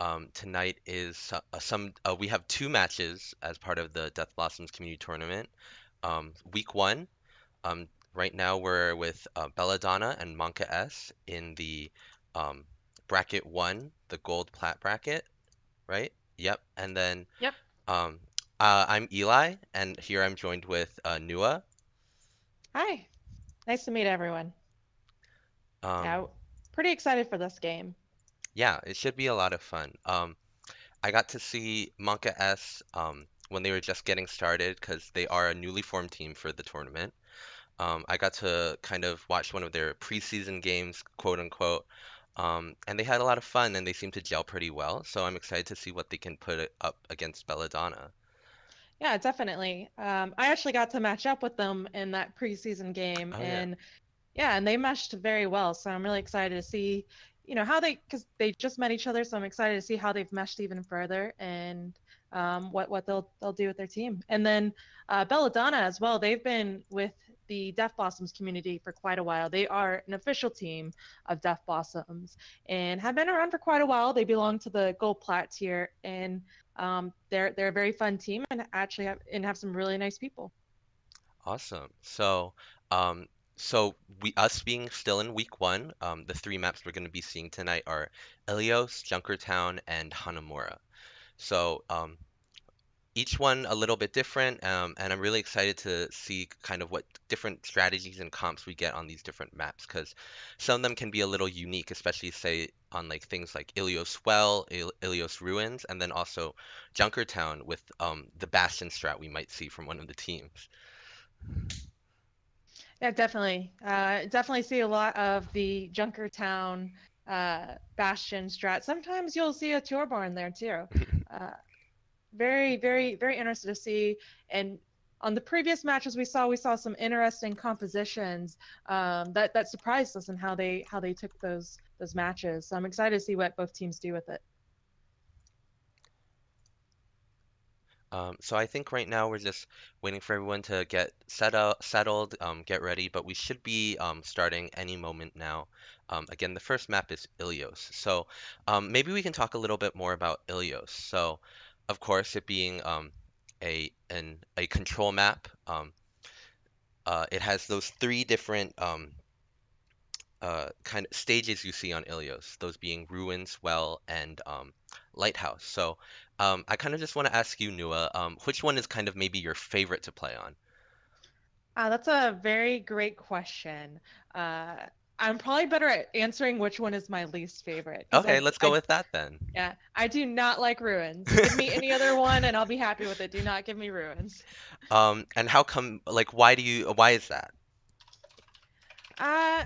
Um, tonight is uh, some. Uh, we have two matches as part of the Death Blossoms Community Tournament. Um, week one. Um, right now we're with uh, Belladonna and Monka S in the um, bracket one, the gold plat bracket, right? Yep. And then Yep. um, uh, I'm Eli, and here I'm joined with uh, Nua. Hi. Nice to meet everyone. Um, Yeah, pretty excited for this game. Yeah, it should be a lot of fun. Um, I got to see Monka S um, when they were just getting started because they are a newly formed team for the tournament. Um, I got to kind of watch one of their preseason games, quote unquote, um, and they had a lot of fun and they seem to gel pretty well. So I'm excited to see what they can put up against Belladonna. Yeah, definitely. Um, I actually got to match up with them in that preseason game, Oh, yeah. and yeah, and they meshed very well. So I'm really excited to see, you know, how they, because they just met each other. So I'm excited to see how they've meshed even further and um, what what they'll they'll do with their team. And then uh, Belladonna as well. They've been with the Death Blossoms community for quite a while. They are an official team of Death Blossoms and have been around for quite a while. They belong to the Gold Plat tier, and um, they're they're a very fun team and actually have and have some really nice people. Awesome. So, um, so we us being still in week one, um, the three maps we're going to be seeing tonight are Ilios, Junkertown, and Hanamura. So, um, each one a little bit different, um, and I'm really excited to see kind of what different strategies and comps we get on these different maps, because some of them can be a little unique, especially say on like things like Ilios Well, Il Ilios Ruins, and then also Junkertown with um, the Bastion strat we might see from one of the teams. Yeah, definitely. Uh, definitely see a lot of the Junkertown uh, Bastion strat. Sometimes you'll see a Torbjorn there too. Uh, very, very, very interested to see. And on the previous matches we saw, we saw some interesting compositions um, that that surprised us and how they how they took those those matches. So I'm excited to see what both teams do with it. Um, so I think right now we're just waiting for everyone to get set up, settled, um, get ready, but we should be um, starting any moment now. Um, again, the first map is Ilios. So um, maybe we can talk a little bit more about Ilios. So of course, it being um, a an a control map, uh, it has those three different uh, kind of stages you see on Ilios, those being Ruins, Well, and um, Lighthouse. So um, I kind of just want to ask you, Nua, um, which one is kind of maybe your favorite to play on? Uh, that's a very great question. Uh, I'm probably better at answering which one is my least favorite. Okay, I, let's go I with that then. Yeah, I do not like ruins. Give me any other one and I'll be happy with it. Do not give me ruins. Um, and how come, like, why do you, why is that? Uh,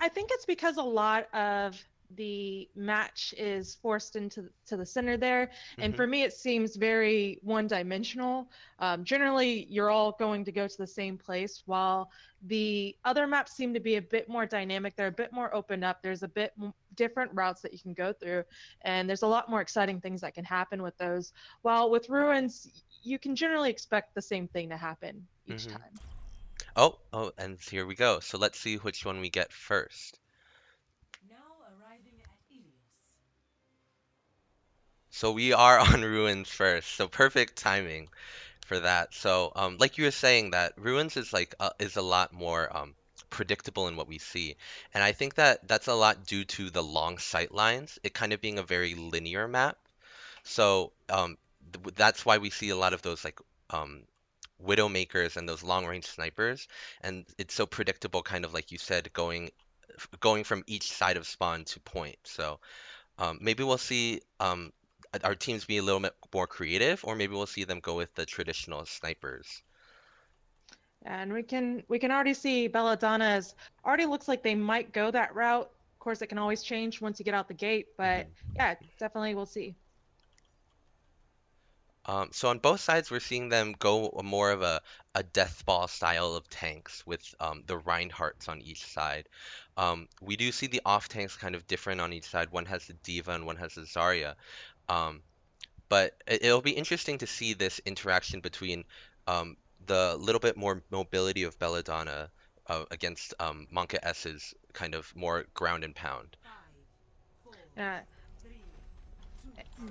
I think it's because a lot of the match is forced into to the center there, and Mhm. for me it seems very one-dimensional. Um, generally, you're all going to go to the same place, while the other maps seem to be a bit more dynamic. They're a bit more open up. There's a bit m- different routes that you can go through, and there's a lot more exciting things that can happen with those. While with ruins, you can generally expect the same thing to happen each Mhm. time. Oh, oh, and here we go. So let's see which one we get first. Now arriving at Ilios. So we are on Ruins first. So perfect timing for that. So, um, like you were saying, that Ruins is like uh, is a lot more um, predictable in what we see, and I think that that's a lot due to the long sight lines. It kind of being a very linear map. So um, th that's why we see a lot of those like um, Widowmakers and those long range snipers, and it's so predictable, kind of like you said, going going from each side of spawn to point. So. Um, maybe we'll see um, our teams be a little bit more creative, or maybe we'll see them go with the traditional snipers. And we can we can already see Belladonna's already looks like they might go that route. Of course, it can always change once you get out the gate, but yeah, definitely we'll see. Um, so on both sides, we're seeing them go more of a, a death ball style of tanks with um, the Reinhardts on each side. Um, we do see the off tanks kind of different on each side. One has the Diva and one has the Zarya. Um, but it, it'll be interesting to see this interaction between um, the little bit more mobility of Belladonna uh, against um, Monka S's kind of more ground and pound. Yeah,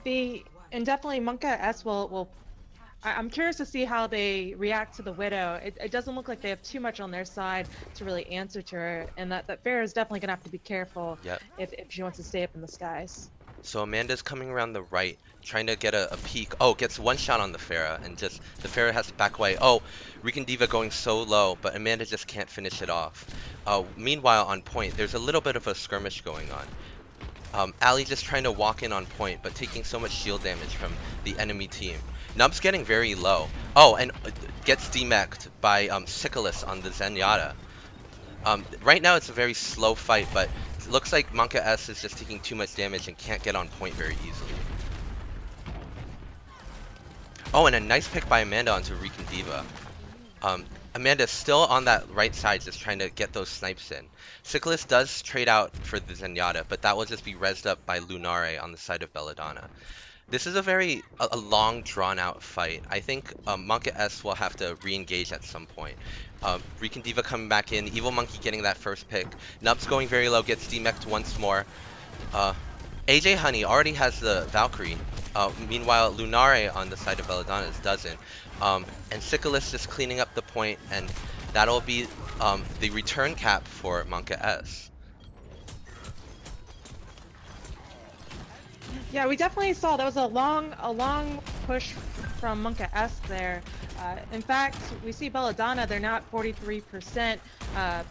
The and definitely Monka S will will. I, I'm curious to see how they react to the widow. It, it doesn't look like they have too much on their side to really answer to her, and that that Pharah is definitely gonna have to be careful Yep. if if she wants to stay up in the skies. So Amanda's coming around the right, trying to get a, a peek. Oh, gets one shot on the Pharah, and just the Pharah has to back away. Oh, Rican Diva going so low, but Amanda just can't finish it off. Uh, meanwhile, on point, there's a little bit of a skirmish going on. Um, Ali just trying to walk in on point, but taking so much shield damage from the enemy team. Nub's getting very low. Oh, and uh, gets demeched by um, on the Zenyatta. Um, right now it's a very slow fight, but looks like Monka S is just taking too much damage and can't get on point very easily. Oh, and a nice pick by Amanda onto Rican Diva. Um, Amanda's still on that right side just trying to get those snipes in. Sicolas does trade out for the Zenyatta, but that will just be rezzed up by Lunare on the side of Belladonna. This is a very a, a long drawn out fight. I think um, Monka S will have to re-engage at some point. Um, Rican Diva coming back in, Evil Monkey getting that first pick. Nubs going very low, gets demeched once more. Uh, AJ Honey already has the Valkyrie. Uh, meanwhile, Lunare on the side of Belladonna's doesn't. Um, and Sicolas just cleaning up the point, and that'll be um, the return cap for Monka S. Yeah, we definitely saw that was a long, a long push from Monka S there. Uh, in fact, we see Belladonna; they're now at 43%, uh,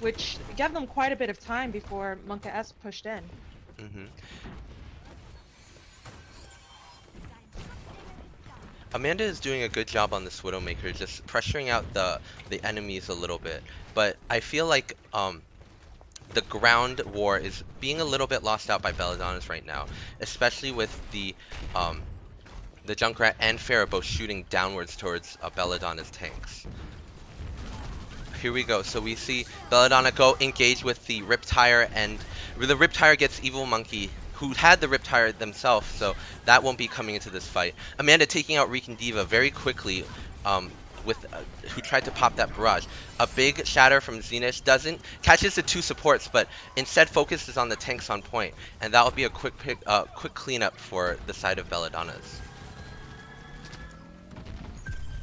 which gave them quite a bit of time before Monka S pushed in. hmm Amanda is doing a good job on this Widowmaker, just pressuring out the the enemies a little bit. But I feel like um, the ground war is being a little bit lost out by Belladonna's right now, especially with the um, the Junkrat and Pharah both shooting downwards towards uh, Belladonna's tanks. Here we go. So we see Belladonna go engage with the Riptire, and the Riptire gets Evil Monkey, who had the Riptire themselves, so that won't be coming into this fight. Amanda taking out Rican Diva very quickly, um, with uh, who tried to pop that barrage. A big shatter from Zenith doesn't catches the two supports, but instead focuses on the tanks on point, and that will be a quick pick, uh, quick cleanup for the side of Belladonna's.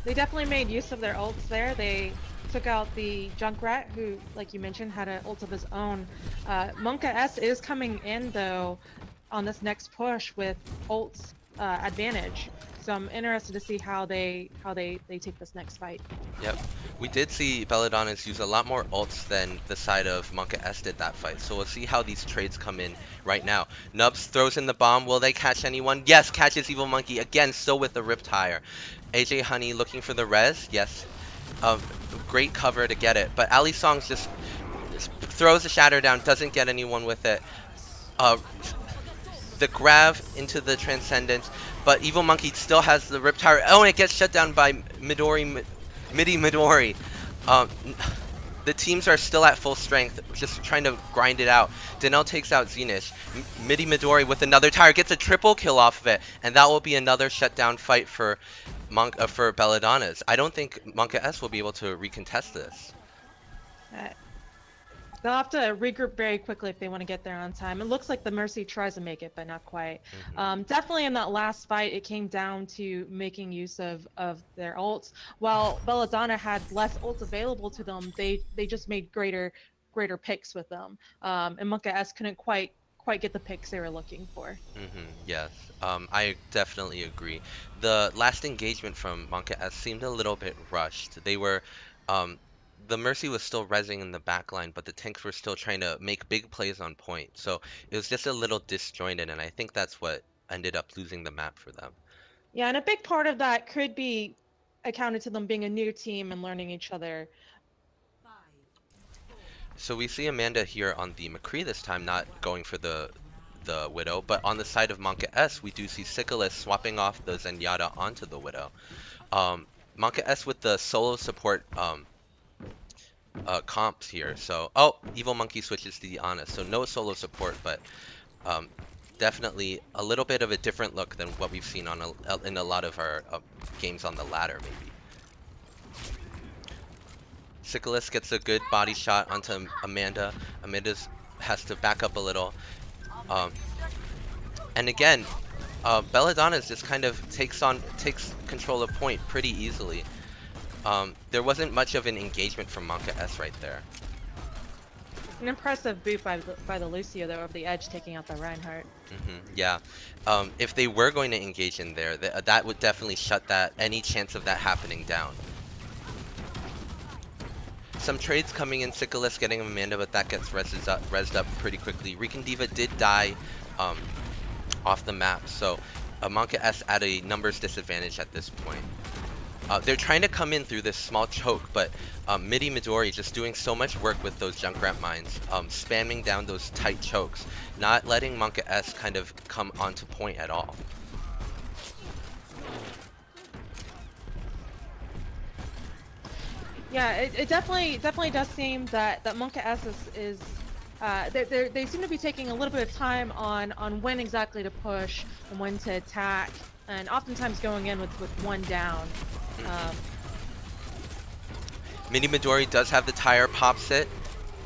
They definitely made use of their ults there. They took out the Junkrat, who, like you mentioned, had an ult of his own. Uh, Monka S is coming in though on this next push with ults uh, advantage. So I'm interested to see how they how they they take this next fight. Yep. We did see Belladonna's use a lot more ults than the side of Monka S did that fight. So we'll see how these trades come in right now. Nubs throws in the bomb. Will they catch anyone? Yes, catches Evil Monkey. Again, still with the Rip Tire, AJ Honey looking for the res. Yes. Um, great cover to get it. But Ali Songs just just throws the shatter down. Doesn't get anyone with it. Uh, the grab into the Transcendence. But Evil Monkey still has the Riptire. Oh, and it gets shut down by Midori, Midi Midori. Um, the teams are still at full strength, just trying to grind it out. Danelle takes out Zenith. M- Midi Midori with another tire gets a triple kill off of it, and that will be another shutdown fight for Monk uh, for Belladonna's. I don't think Monka S will be able to recontest this. Uh, they'll have to regroup very quickly if they want to get there on time. It looks like the Mercy tries to make it, but not quite. Mhm. Um, definitely in that last fight, it came down to making use of, of their ults. While Belladonna had less ults available to them, they they just made greater greater picks with them. Um, and Monka S couldn't quite quite get the picks they were looking for. hmm yes, um, I definitely agree. The last engagement from Monka S seemed a little bit rushed. They were, um, the Mercy was still rezzing in the back line, but the tanks were still trying to make big plays on point. So it was just a little disjointed, and I think that's what ended up losing the map for them. Yeah, and a big part of that could be accounted to them being a new team and learning each other. So we see Amanda here on the McCree this time, not going for the the Widow, but on the side of Monka S, we do see Sicolas swapping off the Zenyatta onto the Widow. Um, Monka S with the solo support um, uh, comps here. So, oh, Evil Monkey switches to the Honest, so no solo support, but um, definitely a little bit of a different look than what we've seen on a, in a lot of our uh, games on the ladder, maybe. Sicolas gets a good body shot onto Amanda. Amanda has to back up a little. Um, and again, uh, Belladonna's just kind of takes on takes control of point pretty easily. Um, there wasn't much of an engagement from Monka S right there. An impressive boot by the, by the Lucio though over the edge, taking out the Reinhardt. hmm yeah. Um, if they were going to engage in there, th that would definitely shut that any chance of that happening down. Some trades coming in, Sycolis getting Amanda, but that gets rezzed up, rezzed up pretty quickly. Rican Diva did die um, off the map, so uh, Monka S at a numbers disadvantage at this point. Uh, they're trying to come in through this small choke, but um, Midi Midori just doing so much work with those Junkrat mines, um, spamming down those tight chokes, not letting Monka S kind of come onto point at all. Yeah, it, it definitely definitely does seem that that Monka S is, is uh, they they seem to be taking a little bit of time on on when exactly to push and when to attack, and oftentimes going in with with one down. Um, Mini Midori does have the tire, pops it,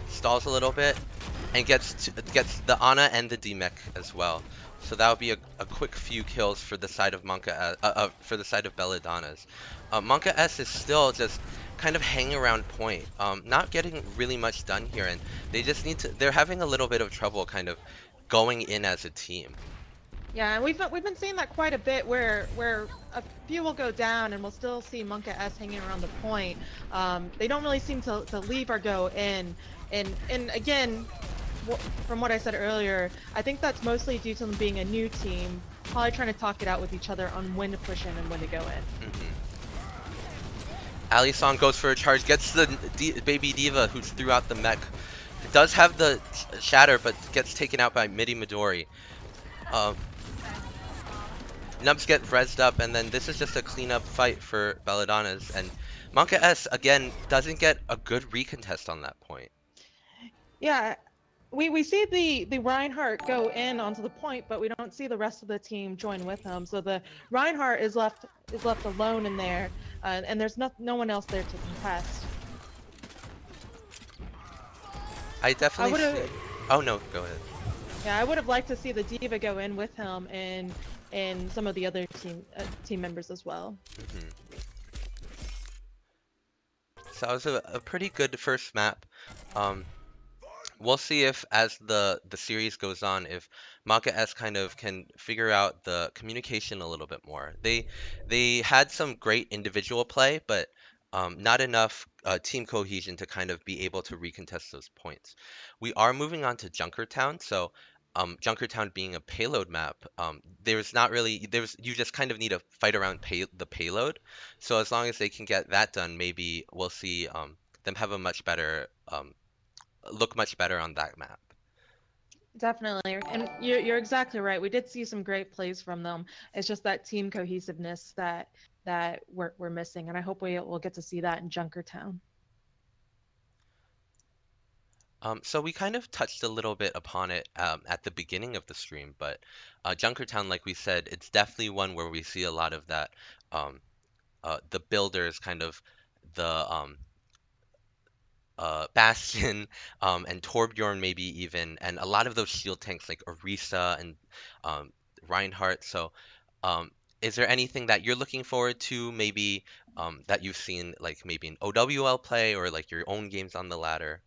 stalls a little bit, and gets to, gets the Ana and the D-Mech as well. So that would be a, a quick few kills for the side of Monka uh, uh, for the side of Belladonna's. Uh, Monka S is still just kind of hanging around point, um, not getting really much done here, and they just need to. They're having a little bit of trouble kind of going in as a team. Yeah, and we've we've been seeing that quite a bit, where where a few will go down, and we'll still see Monka S hanging around the point. Um, they don't really seem to, to leave or go in, and and again, from what I said earlier, I think that's mostly due to them being a new team, probably trying to talk it out with each other on when to push in and when to go in. Mm-hmm. Alisong goes for a charge, gets the D baby diva who's throughout the mech. Does have the shatter, but gets taken out by Midi Midori. Um, Nubs get rezzed up, and then this is just a cleanup fight for Belladonna's. And Monka S, again, doesn't get a good recontest on that point. Yeah, we we see the the Reinhardt go in onto the point, but we don't see the rest of the team join with him. So the Reinhardt is left is left alone in there, uh, and there's no no one else there to contest. I definitely would've- see- Oh no, go ahead. Yeah, I would have liked to see the Diva go in with him and and some of the other team uh, team members as well. Mhm. So that was a, a pretty good first map. Um, we'll see if, as the the series goes on, if Monka S kind of can figure out the communication a little bit more. They they had some great individual play, but um, not enough uh, team cohesion to kind of be able to recontest those points. We are moving on to Junkertown, so um, Junkertown being a payload map, um, there's not really there's you just kind of need to fight around pay, the payload. So as long as they can get that done, maybe we'll see um, them have a much better um, look much better on that map. Definitely, and you're you're exactly right. We did see some great plays from them. It's just that team cohesiveness that that we're we're missing, and I hope we will get to see that in Junkertown. Um, so we kind of touched a little bit upon it um, at the beginning of the stream, but uh, Junkertown, like we said, it's definitely one where we see a lot of that. Um, uh, the builders, kind of the um, uh, Bastion um, and Torbjorn, maybe even, and a lot of those shield tanks like Orisa and um, Reinhardt. So, is there anything that you're looking forward to, maybe that you've seen, like maybe an OWL play or like your own games on the ladder?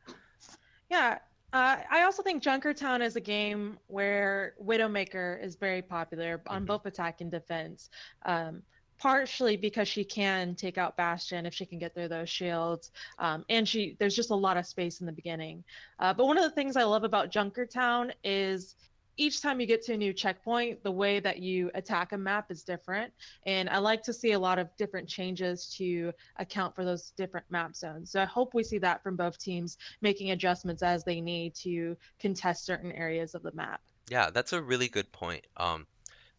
Yeah, uh, I also think Junkertown is a game where Widowmaker is very popular on Mhm. both attack and defense. Um, partially because she can take out Bastion if she can get through those shields, um, and she there's just a lot of space in the beginning. Uh, but one of the things I love about Junkertown is each time you get to a new checkpoint, the way that you attack a map is different, and I like to see a lot of different changes to account for those different map zones. So I hope we see that from both teams making adjustments as they need to contest certain areas of the map. Yeah, that's a really good point. Um,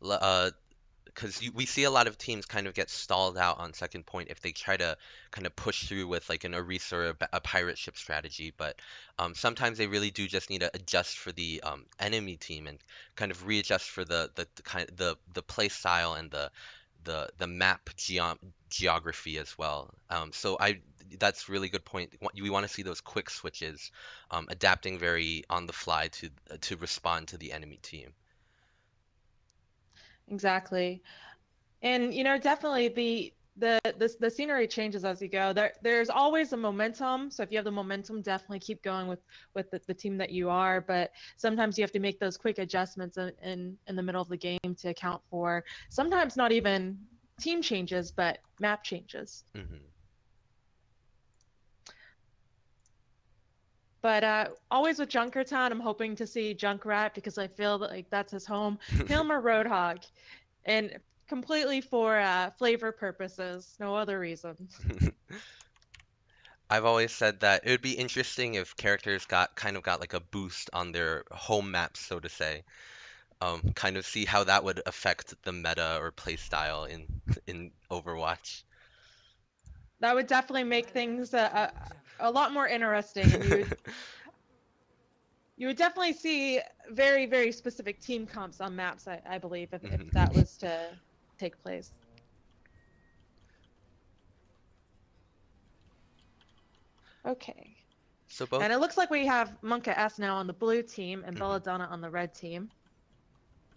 uh, because we see a lot of teams kind of get stalled out on second point if they try to kind of push through with like an Orisa or a, a pirate ship strategy. But um, sometimes they really do just need to adjust for the um, enemy team and kind of readjust for the the, the kind the the play style and the the the map geo geography as well. Um, so I that's really good point. We want to see those quick switches, um, adapting very on the fly to to respond to the enemy team. Exactly. And you know, definitely the the the, the scenery changes as you go. There there's always a momentum. So if you have the momentum, definitely keep going with with the, the team that you are. But sometimes you have to make those quick adjustments in, in in the middle of the game to account for sometimes not even team changes, but map changes. hmm But uh, always with Junkertown, I'm hoping to see Junkrat because I feel that like that's his home. Him or Roadhog, and completely for uh, flavor purposes, no other reason. I've always said that it would be interesting if characters got kind of got like a boost on their home maps, so to say. Um, kind of see how that would affect the meta or play style in in Overwatch. That would definitely make things uh, a, a lot more interesting, you would, you would definitely see very very specific team comps on maps. I, I believe if, if Mhm. that was to take place. Okay. So both And it looks like we have Monka S now on the blue team and Mhm. Belladonna on the red team.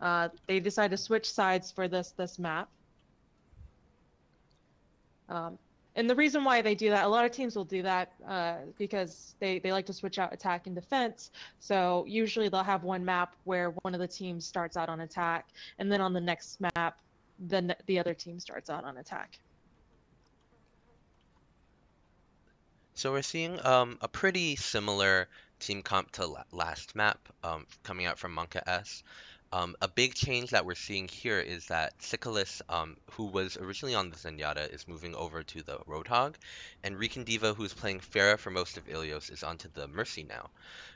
Uh, they decided to switch sides for this this map. Um, and the reason why they do that, a lot of teams will do that uh, because they, they like to switch out attack and defense. So usually they'll have one map where one of the teams starts out on attack, and then on the next map, then the other team starts out on attack. So we're seeing um, a pretty similar team comp to la last map um, coming out from Monka S. Um, a big change that we're seeing here is that Sycolis, um, who was originally on the Zenyatta, is moving over to the Roadhog, and Rican Diva, who's playing Pharah for most of Ilios, is onto the Mercy now.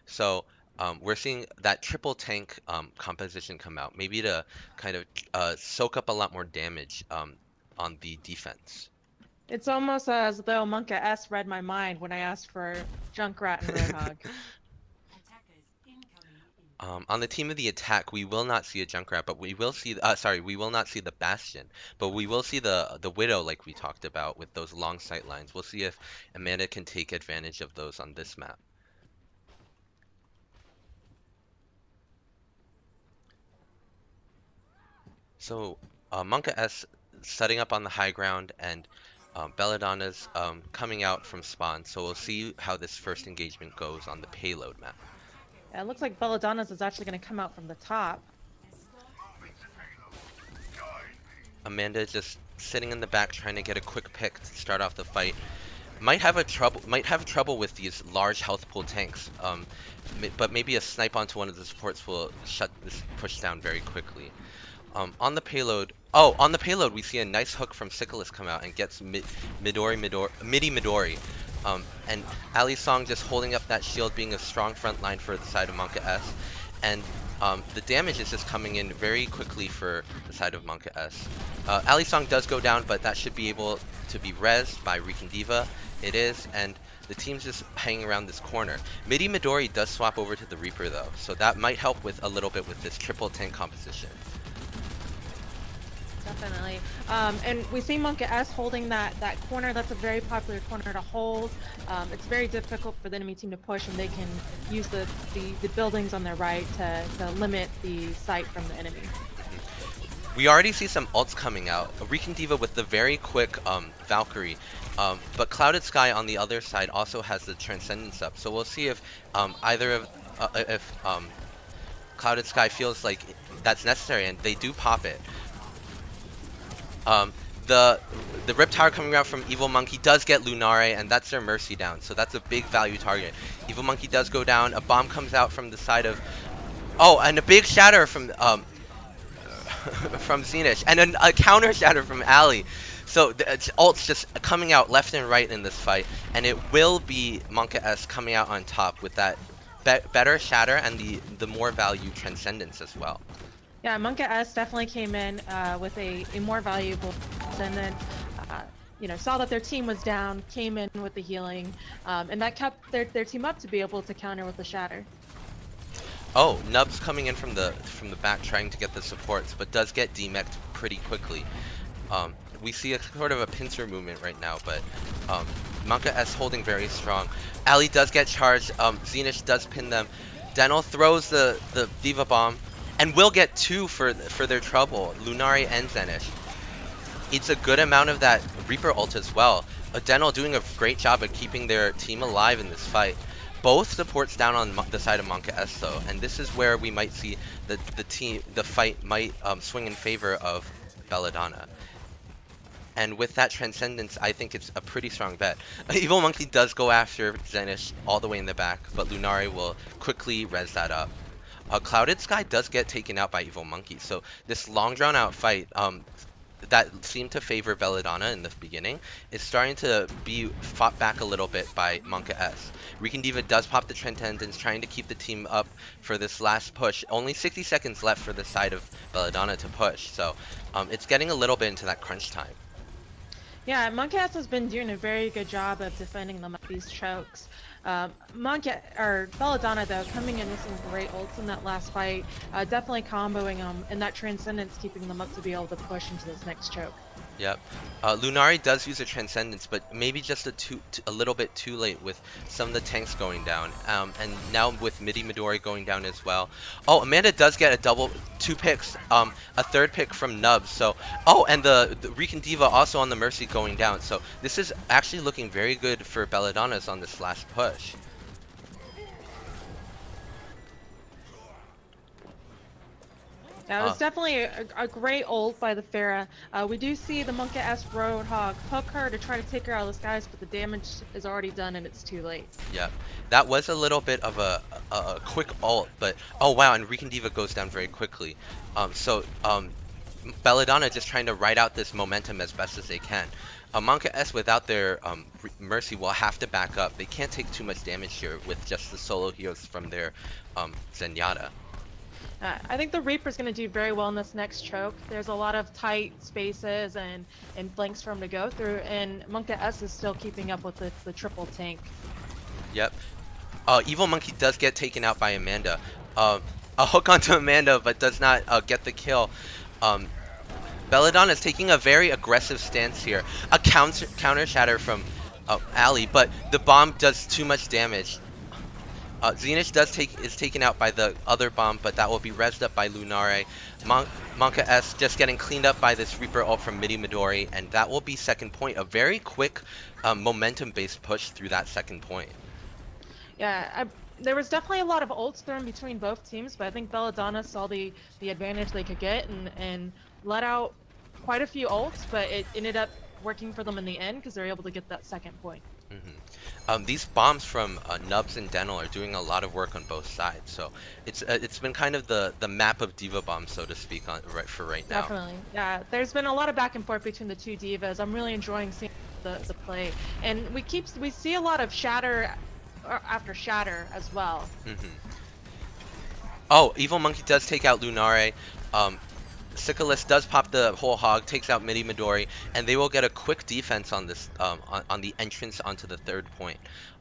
So um, we're seeing that triple tank um, composition come out, maybe to kind of uh, soak up a lot more damage um, on the defense. It's almost as though Monka S read my mind when I asked for Junkrat and Roadhog. Um, on the team of the attack, we will not see a Junkrat, but we will see. Uh, sorry, we will not see the Bastion, but we will see the the Widow, like we talked about, with those long sight lines. We'll see if Amanda can take advantage of those on this map. So, uh, Monka S setting up on the high ground, and um, Belladonna's um, coming out from spawn. So we'll see how this first engagement goes on the payload map. It looks like Belladonna's is actually going to come out from the top. Amanda just sitting in the back trying to get a quick pick to start off the fight. Might have a trouble might have trouble with these large health pool tanks. Um, but maybe a snipe onto one of the supports will shut this push down very quickly. Um, on the payload, oh, on the payload we see a nice hook from Sycolis come out and gets mid, Midori Midori Midi Midori. Um, and Ali Song just holding up that shield, being a strong front line for the side of Monka S. And um, the damage is just coming in very quickly for the side of Monka S. Uh, Ali Song does go down, but that should be able to be rezzed by Rican Diva. It is, and the team's just hanging around this corner. Midi Midori does swap over to the Reaper though, so that might help with a little bit with this triple tank composition. Definitely. Um, and we see Monka S holding that, that corner. That's a very popular corner to hold. Um, it's very difficult for the enemy team to push, and they can use the, the, the buildings on their right to, to limit the sight from the enemy. We already see some ults coming out. Rican Diva with the very quick um, Valkyrie. Um, but Clouded Sky on the other side also has the Transcendence up. So we'll see if um, either of uh, if um, Clouded Sky feels like that's necessary, and they do pop it. Um, the the Rip Tire coming out from Evil Monkey does get Lunare, and that's their Mercy down. So that's a big value target. Evil Monkey does go down. A bomb comes out from the side of. Oh, and a big shatter from um, from Zenith, and an, a counter shatter from Ali. So the it's- ults just coming out left and right in this fight, and it will be Monka S coming out on top with that be better shatter and the the more value transcendence as well. Yeah, Monka S definitely came in uh, with a, a more valuable ascendant. Uh, you know, saw that their team was down, came in with the healing, um, and that kept their, their team up to be able to counter with the shatter. Oh, Nubs coming in from the from the back trying to get the supports, but does get demeched pretty quickly. Um, we see a sort of a pincer movement right now, but um, Monka S holding very strong. Ali does get charged. Um, does pin them. Deno throws the the Diva bomb. And will get two for for their trouble, Lunari and Zenish. It's a good amount of that Reaper ult as well. Adenol doing a great job of keeping their team alive in this fight. Both supports down on the side of Monka S though, and this is where we might see the the team the fight might um, swing in favor of Belladonna. And with that Transcendence, I think it's a pretty strong bet. Evil Monkey does go after Zenish all the way in the back, but Lunari will quickly res that up. Uh, Clouded Sky does get taken out by Evil Monkey, so this long drawn out fight um, that seemed to favor Belladonna in the beginning is starting to be fought back a little bit by Monka S. Rican Diva does pop the Transcendence, trying to keep the team up for this last push. Only 60 seconds left for the side of Belladonna to push, so um, it's getting a little bit into that crunch time. Yeah, Monkcats has been doing a very good job of defending them at these chokes. Um, Monka or Belladonna though coming in with some great ults in that last fight, uh, definitely comboing them, and that Transcendence keeping them up to be able to push into this next choke. Yep. Uh, Lunari does use a Transcendence, but maybe just a, too, a little bit too late with some of the tanks going down. Um, and now with Midi Midori going down as well. Oh, Amanda does get a double, two picks, um, a third pick from Nubs. So, oh, and the, the Rican Diva also on the Mercy going down. So this is actually looking very good for Belladonna's on this last push. That was Uh. definitely a, a great ult by the Pharah. Uh, we do see the Monka S Roadhog hook her to try to take her out of the skies, but the damage is already done and it's too late. Yep. That was a little bit of a, a, a quick ult, but oh wow, and Rican Diva goes down very quickly. Um, so um, Belladonna just trying to ride out this momentum as best as they can. Uh, Monka S without their um, Mercy will have to back up. They can't take too much damage here with just the solo heals from their um, Zenyatta. Uh, I think the Reaper's going to do very well in this next choke. There's a lot of tight spaces and, and flanks for him to go through, and Monka S is still keeping up with the, the triple tank. Yep. Uh, Evil Monkey does get taken out by Amanda. Uh, a hook onto Amanda, but does not uh, get the kill. Um, Belladonna is taking a very aggressive stance here. A counter counter shatter from uh, Ali, but the bomb does too much damage. Uh, Zenith does take is taken out by the other bomb, but that will be rezzed up by Lunare. Mon Monka S just getting cleaned up by this Reaper ult from Midi Midori, and that will be second point. A very quick um, momentum-based push through that second point. Yeah, I, there was definitely a lot of ults thrown between both teams, but I think Belladonna saw the, the advantage they could get and, and let out quite a few ults, but it ended up working for them in the end because they're able to get that second point. Mm -hmm. Um, these bombs from uh, Nubs and Dental are doing a lot of work on both sides, so it's uh, it's been kind of the the map of diva bombs, so to speak, on right for right now. Definitely, yeah. There's been a lot of back and forth between the two divas. I'm really enjoying seeing the the play, and we keep we see a lot of shatter after shatter as well. Mm -hmm. Oh, Evil Monkey does take out Lunare. Um, Sycolis does pop the whole hog, takes out Midi Midori, and they will get a quick defense on this um, on, on, the entrance onto the third point.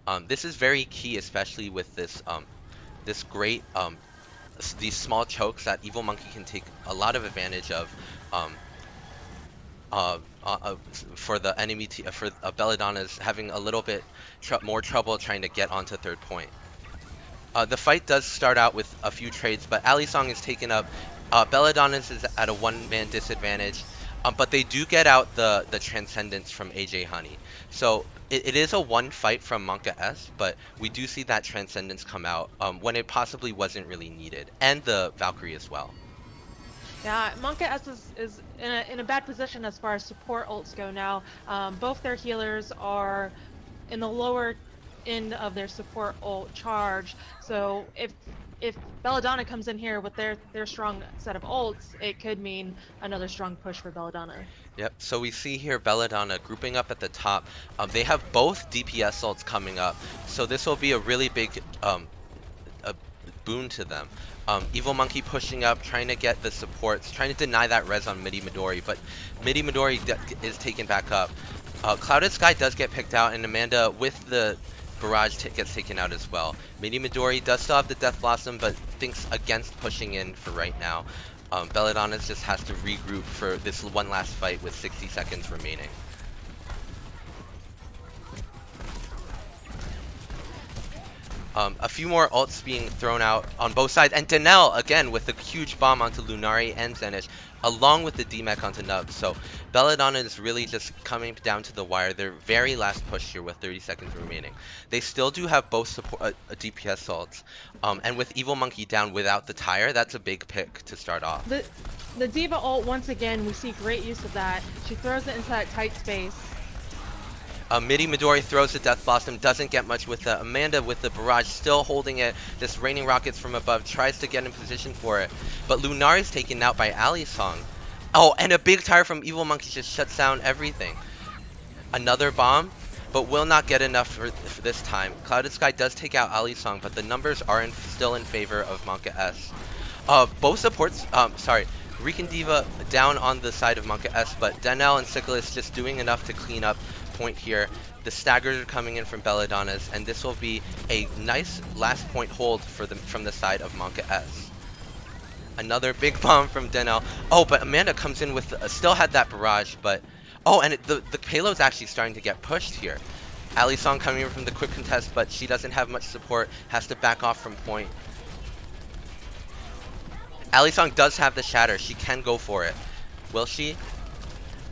Um, this is very key, especially with this um, this great um, these small chokes that Evil Monkey can take a lot of advantage of. Um, uh, uh, for the enemy for uh, Belladonna's having a little bit tr more trouble trying to get onto third point. Uh, the fight does start out with a few trades, but Alisong is taken up. Uh, Belladonna's is at a one-man disadvantage, um, but they do get out the, the Transcendence from AJ Honey. So it, it is a one fight from Monka S, but we do see that Transcendence come out um, when it possibly wasn't really needed, and the Valkyrie as well. Yeah, Monka S is, is in, a, in a bad position as far as support ults go now. Um, both their healers are in the lower end of their support ult charge. So if if Belladonna comes in here with their their strong set of ults, it could mean another strong push for Belladonna. Yep. So we see here Belladonna grouping up at the top. Um, they have both DPS ults coming up, so this will be a really big um, a boon to them. Um, Evil Monkey pushing up, trying to get the supports, trying to deny that res on Midi Midori, but Midi Midori is taken back up. Uh, Clouded Sky does get picked out, and Amanda with the Barrage gets taken out as well. Mini Midori does still have the Death Blossom, but thinks against pushing in for right now. Um, just has to regroup for this one last fight with 60 seconds remaining. Um, a few more ults being thrown out on both sides, and Danelle again with a huge bomb onto Lunari and Zenish, along with the D-Mech onto Nub. So Belladonna is really just coming down to the wire. Their very last push here with 30 seconds remaining. They still do have both support, uh, uh, DPS ults, um, and with Evil Monkey down without the tire, that's a big pick to start off. The the D.Va ult once again, we see great use of that. She throws it into that tight space. Uh, Midi Midori throws the Death Blossom, doesn't get much with it. Amanda with the barrage, still holding it. This raining rockets from above, tries to get in position for it. But Lunari's taken out by Ali Song. Oh, and a big tire from Evil Monkey just shuts down everything. Another bomb, but will not get enough for, for this time. Clouded Sky does take out Ali Song, but the numbers are in, still in favor of Monka S. Uh, both supports, um, sorry, Rican D.Va down on the side of Monka S, but Danelle and Sycilus just doing enough to clean up point here. The staggers are coming in from Belladonna's, and this will be a nice last point hold for them from the side of Monka S. Another big bomb from Danelle. Oh, but Amanda comes in with, uh, still had that barrage, but, oh, and it, the, the payload's actually starting to get pushed here. Alisong coming in from the quick contest, but she doesn't have much support, has to back off from point. Alisong does have the shatter, she can go for it. Will she?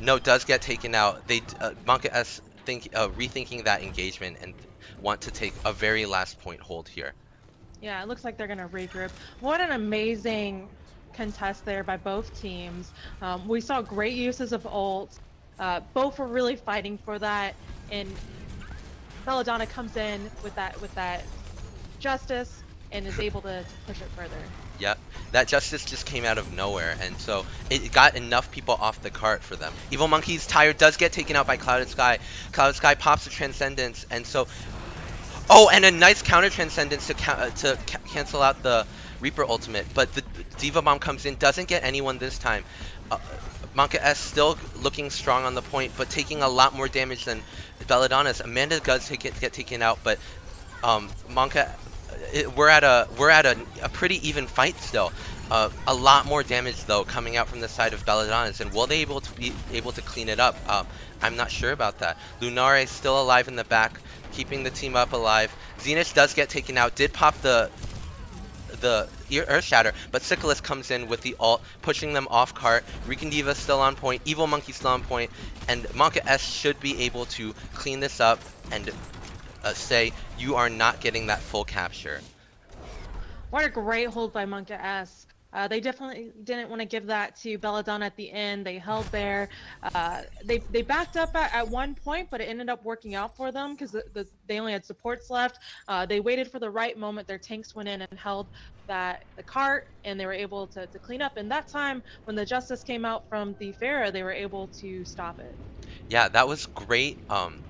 No, does get taken out. They uh, Monka S think uh, rethinking that engagement and want to take a very last point hold here. Yeah, it looks like they're gonna regroup. What an amazing contest there by both teams. Um, we saw great uses of ults. Uh, both were really fighting for that, and Belladonna comes in with that with that justice and is able to, to push it further. Yep, that justice just came out of nowhere, and so it got enough people off the cart for them. Evil Monkey's tire does get taken out by Clouded Sky. Clouded Sky pops the Transcendence, and so... Oh, and a nice counter Transcendence to, ca to ca cancel out the Reaper ultimate, but the Diva Bomb comes in, doesn't get anyone this time. Uh, Monka S still looking strong on the point, but taking a lot more damage than Belladonna's. Amanda does it, get taken out, but um, Monka it, we're at a we're at a, a pretty even fight still. Uh, a lot more damage though coming out from the side of Belladonna's, and will they able to be able to clean it up? Uh, I'm not sure about that. Lunare still alive in the back, keeping the team up alive. Zenith does get taken out, did pop the the Earth Shatter, but Sycilus comes in with the ult, pushing them off cart. Rican D.Va still on point, Evil Monkey still on point, and Monka S should be able to clean this up and uh, say you are not getting that full capture. What a great hold by Monka S. Uh, they definitely didn't want to give that to Belladonna at the end. They held there. Uh, they they backed up at, at, one point, but it ended up working out for them because the, the, they only had supports left. Uh, they waited for the right moment. Their tanks went in and held that the cart, and they were able to, to clean up. And that time, when the justice came out from the Pharah, they were able to stop it. Yeah, that was great. Um,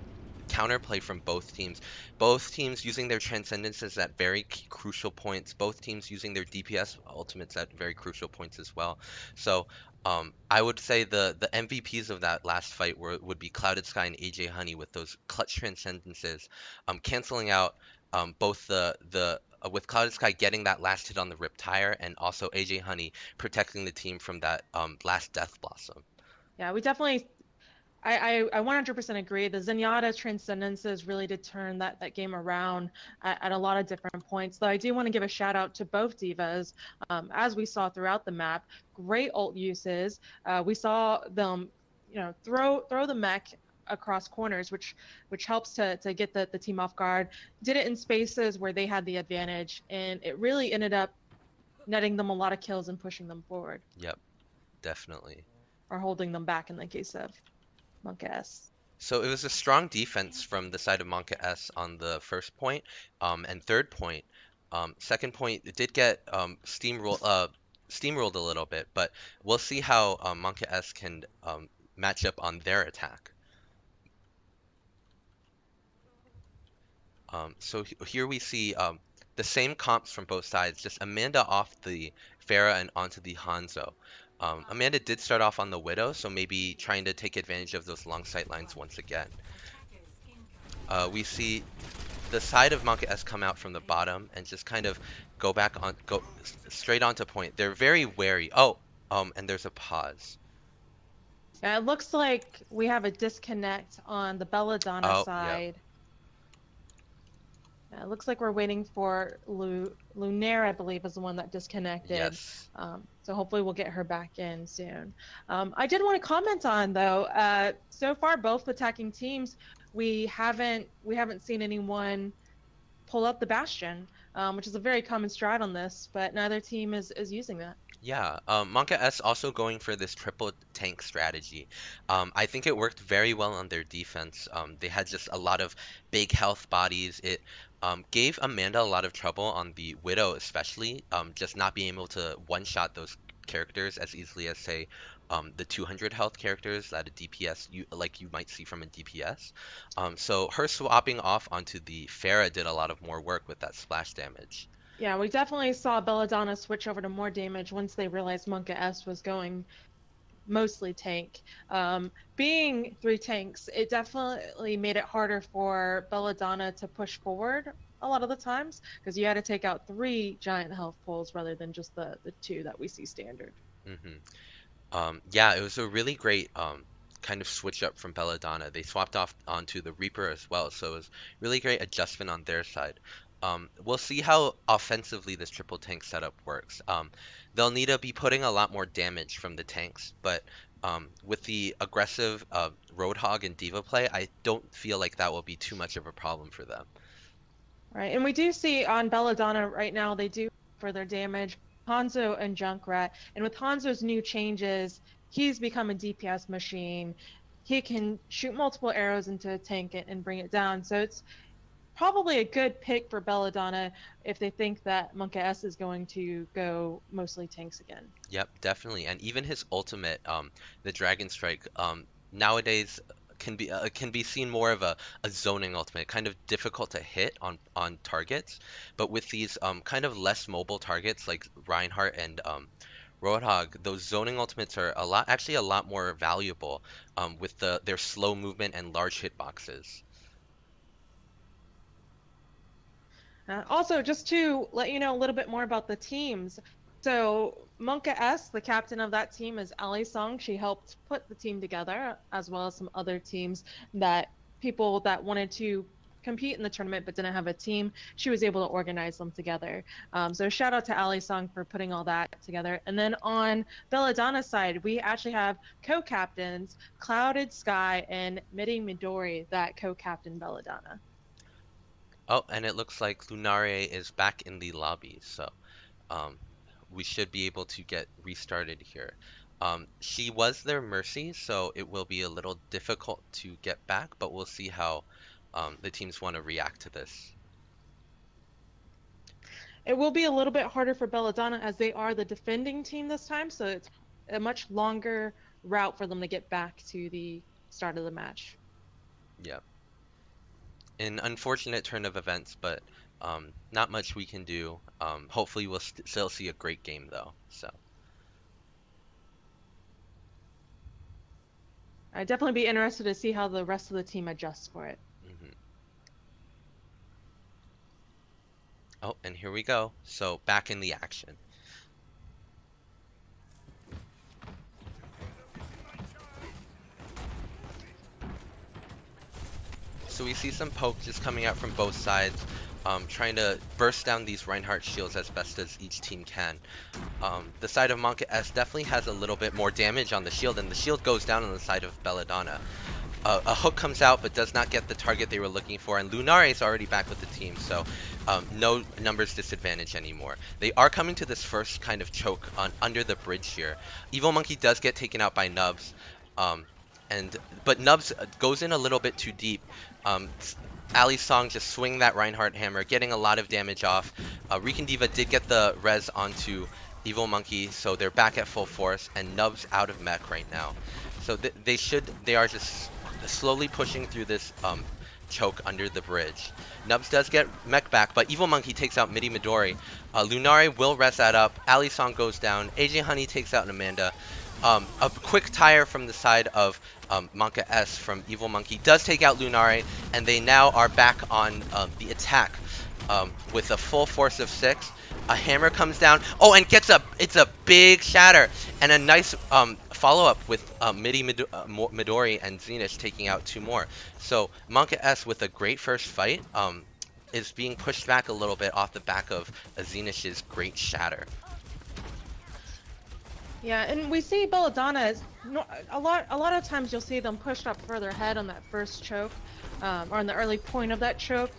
counterplay from both teams. Both teams using their transcendences at very crucial points. Both teams using their DPS ultimates at very crucial points as well. So um, I would say the the MVPs of that last fight were would be Clouded Sky and AJ Honey with those clutch transcendences, um, canceling out um, both the the uh, with Clouded Sky getting that last hit on the Rip Tire and also AJ Honey protecting the team from that um, last Death Blossom. Yeah, we definitely I, I, I 100% agree. The Zenyatta transcendences really did turn that, that game around at, at, a lot of different points. Though I do want to give a shout out to both divas, um, as we saw throughout the map. Great ult uses. Uh, we saw them, you know, throw throw the mech across corners, which which helps to to get the, the team off guard. Did it in spaces where they had the advantage, and it really ended up netting them a lot of kills and pushing them forward. Yep, definitely. Or holding them back in the case of Monka S. So it was a strong defense from the side of Monka S on the first point, um, and third point. Um, second point, it did get um, steamroll, uh, steamrolled a little bit, but we'll see how um, Monka S can um, match up on their attack. Um, so here we see um, the same comps from both sides, just Amanda off the Pharah and onto the Hanzo. Um, Amanda did start off on the Widow, so maybe trying to take advantage of those long sight lines once again. Uh, we see the side of Monka S come out from the bottom and just kind of go back on, go straight onto point. They're very wary. Oh, um, and there's a pause. Yeah, it looks like we have a disconnect on the Belladonna oh, side. Uh, it looks like we're waiting for Lu- Lunaire, I believe, is the one that disconnected. Yes. Um, so hopefully we'll get her back in soon. Um, I did want to comment on though. Uh, so far, both attacking teams, we haven't we haven't seen anyone pull up the bastion, um, which is a very common strat on this, but neither team is is using that. Yeah, um, Monka S also going for this triple tank strategy. Um, I think it worked very well on their defense. Um, they had just a lot of big health bodies. It um, gave Amanda a lot of trouble on the Widow, especially um, just not being able to one-shot those characters as easily as say um, the 200 health characters that a DPS you like you might see from a DPS. Um, so her swapping off onto the Pharah did a lot of more work with that splash damage. Yeah, we definitely saw Belladonna switch over to more damage once they realized Monka S was going mostly tank. Um, being three tanks, it definitely made it harder for Belladonna to push forward a lot of the times because you had to take out three giant health pools rather than just the, the two that we see standard. hmm Um, yeah, it was a really great um, kind of switch up from Belladonna. They swapped off onto the Reaper as well, so it was really great adjustment on their side. Um, we'll see how offensively this triple tank setup works. Um, they'll need to be putting a lot more damage from the tanks, but um, with the aggressive uh, Roadhog and D.Va play, I don't feel like that will be too much of a problem for them. Right, and we do see on Belladonna right now they do for their damage Hanzo and Junkrat, and with Hanzo's new changes, he's become a DPS machine. He can shoot multiple arrows into a tank and bring it down. So it's probably a good pick for Belladonna if they think that Monka S is going to go mostly tanks again. Yep, definitely. And even his ultimate, um, the Dragon Strike, um, nowadays can be uh, can be seen more of a, a zoning ultimate, kind of difficult to hit on on targets. But with these um, kind of less mobile targets like Reinhardt and um, Roadhog, those zoning ultimates are a lot actually a lot more valuable um, with the their slow movement and large hitboxes. Uh, also, just to let you know a little bit more about the teams. So, Monka S, the captain of that team, is Ali Song. She helped put the team together, as well as some other teams that people that wanted to compete in the tournament but didn't have a team. She was able to organize them together. Um, so, shout out to Ali Song for putting all that together. And then on Belladonna's side, we actually have co captains Clouded Sky and Midi Midori that co captain Belladonna. Oh, and it looks like Lunare is back in the lobby, so um, we should be able to get restarted here. Um, she was their Mercy, so it will be a little difficult to get back, but we'll see how um, the teams want to react to this. It will be a little bit harder for Belladonna as they are the defending team this time, so it's a much longer route for them to get back to the start of the match. Yep. An unfortunate turn of events, but um, not much we can do. Um, hopefully, we'll st still see a great game, though. So. I'd definitely be interested to see how the rest of the team adjusts for it. Mhm. Oh, and here we go. So back in the action. So we see some poke just coming out from both sides, um, trying to burst down these Reinhardt shields as best as each team can. Um, the side of Monka S definitely has a little bit more damage on the shield, and the shield goes down on the side of Belladonna. Uh, a hook comes out but does not get the target they were looking for, and Lunare is already back with the team, so um, no numbers disadvantage anymore. They are coming to this first kind of choke on under the bridge here. Evil Monkey does get taken out by Nubs, um, and but Nubs uh, goes in a little bit too deep. Um, Ali Song just swing that Reinhardt hammer, getting a lot of damage off. Uh, Rican Diva did get the res onto Evil Monkey, so they're back at full force, and Nubs out of mech right now. So th they should, they are just slowly pushing through this um, choke under the bridge. Nubs does get mech back, but Evil Monkey takes out Midi Midori. Uh, Lunare will res that up. Ali Song goes down. AJ Honey takes out Amanda. Um, a quick tire from the side of um, S from Evil Monkey does take out Lunare, and they now are back on um, the attack um, with a full force of six. A hammer comes down. Oh, and gets a it's a big shatter and a nice um, follow up with uh, Midi Mid uh, Midori and Zenith taking out two more. So Monka S with a great first fight. Um, is being pushed back a little bit off the back of Zenish's great shatter. Yeah, and we see Belladonna a lot. A lot of times you'll see them pushed up further ahead on that first choke, um, or on the early point of that choke,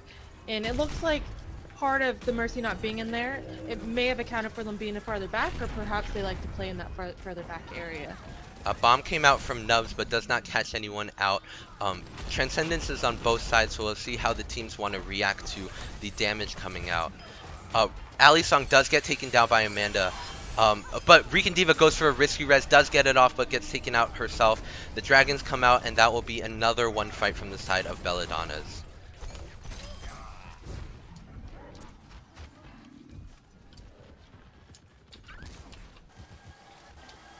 and it looks like part of the Mercy not being in there, it may have accounted for them being a farther back, or perhaps they like to play in that far, further back area. A bomb came out from Nubs, but does not catch anyone out. Um, Transcendence is on both sides, so we'll see how the teams want to react to the damage coming out. Uh, Alisong does get taken down by Amanda, um, but Rican Diva goes for a risky res, does get it off, but gets taken out herself. The dragons come out, and that will be another one fight from the side of Belladonna's.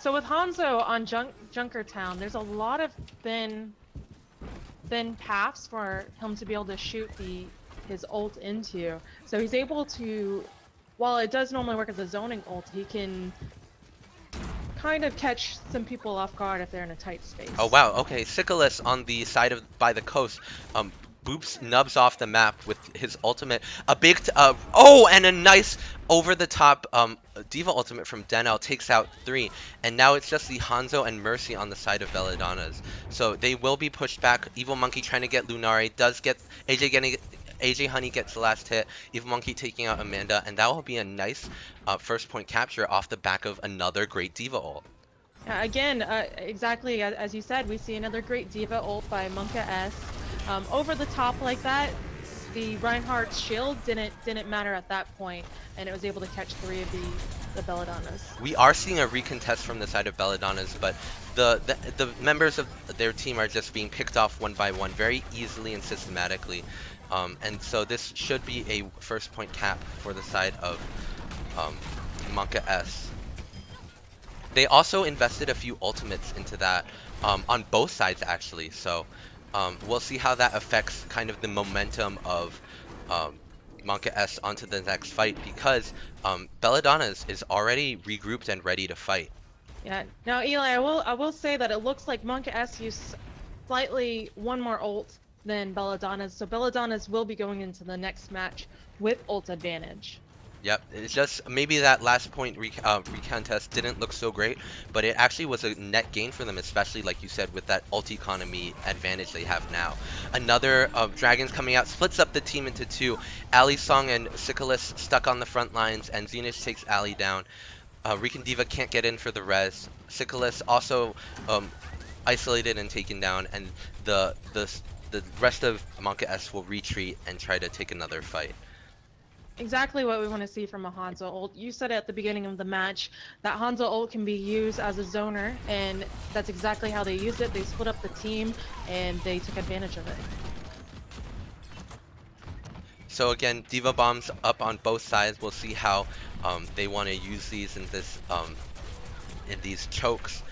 So with Hanzo on Junk Junkertown, there's a lot of thin, thin paths for him to be able to shoot the his ult into. So he's able to, while it does normally work as a zoning ult, he can kind of catch some people off guard if they're in a tight space. Oh wow, okay, Sicolas on the side of by the coast, um, boops Nubs off the map with his ultimate. A big, uh, oh, and a nice over-the-top um, Diva ultimate from Denel takes out three. And now it's just the Hanzo and Mercy on the side of Belladonna's. So they will be pushed back. Evil Monkey trying to get Lunari, does get, AJ getting, AJ Honey gets the last hit. Evil Monkey taking out Amanda, and that will be a nice uh, first point capture off the back of another great Diva ult. Yeah, again, uh, exactly as, as you said, we see another great Diva ult by Monka S. Um, over the top like that, the Reinhardt's shield didn't didn't matter at that point, and it was able to catch three of the the Belladonnas. We are seeing a recontest from the side of Belladonna's, but the, the the members of their team are just being picked off one by one very easily and systematically. Um, and so this should be a first point cap for the side of um, Monka S. They also invested a few ultimates into that um, on both sides actually, so um, we'll see how that affects kind of the momentum of um, Monka S onto the next fight because um, Belladonna's is already regrouped and ready to fight. Yeah. Now, Eli, I will I will say that it looks like Monka S used slightly one more ult than Belladonna's, so Belladonna's will be going into the next match with ult advantage. Yep, it's just maybe that last point rec uh, recount test didn't look so great, but it actually was a net gain for them, especially like you said with that ult economy advantage they have now. Another uh, Dragons coming out splits up the team into two. Ali Song and Sicolas stuck on the front lines, and Zenith takes Ali down. Uh, Rican Diva can't get in for the res. Sicolas also um, isolated and taken down, and the the the rest of Monka S will retreat and try to take another fight exactly what we want to see from a Hanzo ult. You said at the beginning of the match that Hanzo ult can be used as a zoner, and that's exactly how they used it. They split up the team, and they took advantage of it. So again, Diva Bombs up on both sides. We'll see how um, they want to use these in this um, in these chokes.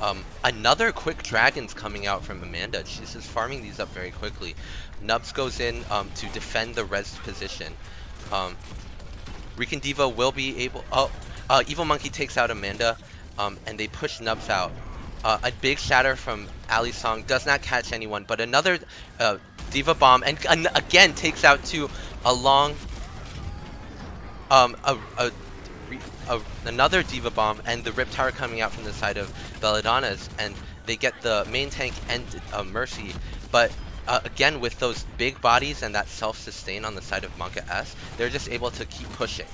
Um, another quick Dragon's coming out from Amanda. She's just farming these up very quickly. Nubs goes in um, to defend the res position. Um, Rican Diva will be able. Oh, uh, Evil Monkey takes out Amanda, um, and they push Nubs out. Uh, a big shatter from Ali Song does not catch anyone, but another uh, Diva Bomb, and, and, again takes out two along um, a, a, a, another Diva Bomb, and the Rip Tire coming out from the side of Belladonna's, and they get the main tank and uh, Mercy, but uh, again, with those big bodies and that self-sustain on the side of Monka S, they're just able to keep pushing.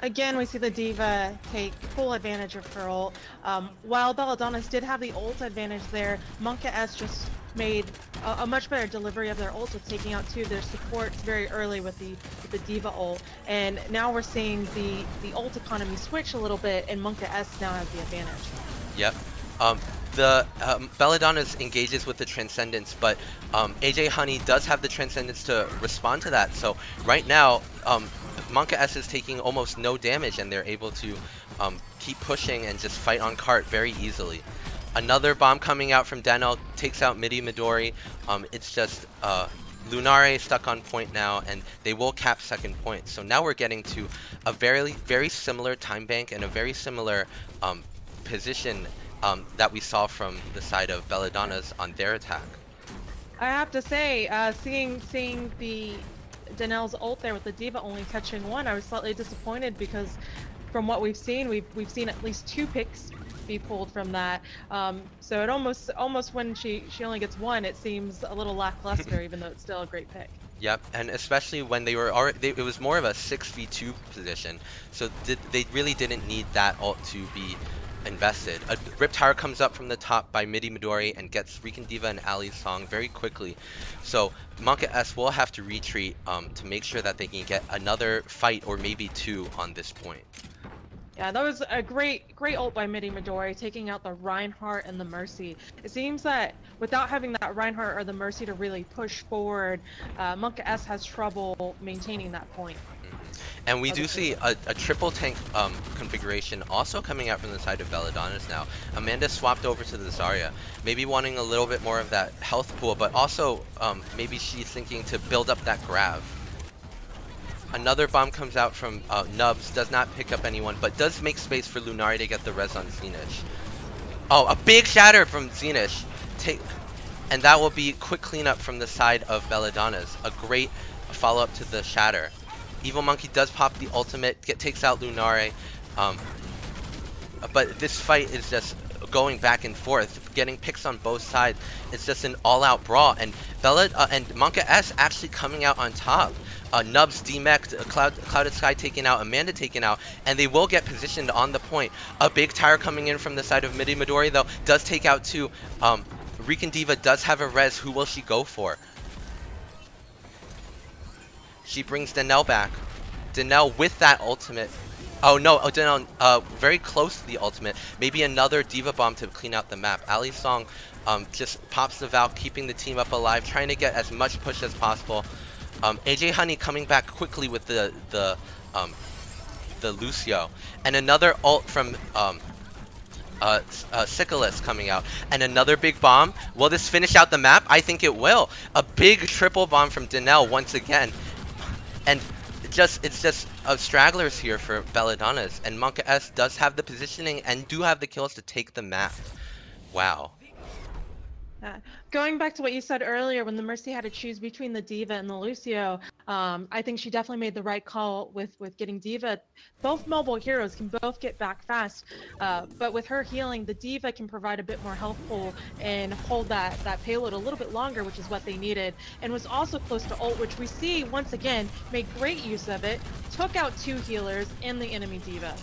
Again, we see the Diva take full advantage of her ult. Um, while Belladonna's did have the ult advantage there, Monka S just made a, a, much better delivery of their ult with taking out two of their supports very early with the with the Diva ult. And now we're seeing the, the ult economy switch a little bit, and Monka S now has the advantage. Yep. Um, the um, Belladonna engages with the Transcendence, but um, AJ Honey does have the Transcendence to respond to that. So right now, um, Monka S is taking almost no damage, and they're able to um, keep pushing and just fight on cart very easily. Another bomb coming out from Denel takes out Midi Midori. Um, it's just uh, Lunare stuck on point now, and they will cap second point. So now we're getting to a very, very similar time bank and a very similar um, position um, that we saw from the side of Belladonna's on their attack. I have to say, uh, seeing seeing the Donnell's ult there with the D.Va only touching one, I was slightly disappointed because from what we've seen, we've we've seen at least two picks be pulled from that. Um, so it almost almost when she she only gets one, it seems a little lackluster, even though it's still a great pick. Yep, and especially when they were already, they, it was more of a 6v2 position, so did, they really didn't need that ult to be invested. A Rip Tire comes up from the top by Midi Midori and gets Rican Diva and Ali's Song very quickly. So Monka S will have to retreat um, to make sure that they can get another fight or maybe two on this point. Yeah, that was a great, great ult by Midi Midori, taking out the Reinhardt and the Mercy. It seems that without having that Reinhardt or the Mercy to really push forward, uh, Monka S has trouble maintaining that point. And we do see a, a triple tank um, configuration also coming out from the side of Belladonna's now. Amanda swapped over to the Zarya, maybe wanting a little bit more of that health pool, but also um, maybe she's thinking to build up that grab. Another bomb comes out from uh, Nubs, does not pick up anyone, but does make space for Lunari to get the res on Xenish. Oh, a big shatter from Xenish. Take, and that will be quick cleanup from the side of Belladonna's. A great follow-up to the shatter. Evil Monkey does pop the ultimate, get takes out Lunare. Um, but this fight is just going back and forth, getting picks on both sides. It's just an all-out brawl, and Bella uh, and Monka S actually coming out on top. Uh, Nubs demeched, uh, Cloud, Clouded Sky taken out, Amanda taken out, and they will get positioned on the point. A big tire coming in from the side of Midi Midori though does take out two. Um, Rican Diva does have a res. Who will she go for? She brings Danelle back. Danelle with that ultimate. Oh no, oh Danelle, uh, very close to the ultimate. Maybe another Diva Bomb to clean out the map. Ali Song um, just pops the Valk, keeping the team up alive, trying to get as much push as possible. Um, AJ Honey coming back quickly with the, the, um, the Lucio. And another ult from um, uh, uh, coming out. And another big bomb. Will this finish out the map? I think it will. A big triple bomb from Danelle once again. And just it's just uh, stragglers here for Belladonna's. And Monka S does have the positioning and do have the kills to take the map. Wow. Going back to what you said earlier, when the Mercy had to choose between the Diva and the Lucio, um, I think she definitely made the right call with with getting Diva. Both mobile heroes can both get back fast, uh, but with her healing, the Diva can provide a bit more health pool and hold that that payload a little bit longer, which is what they needed, and was also close to ult, which we see once again made great use of it. Took out two healers and the enemy Diva.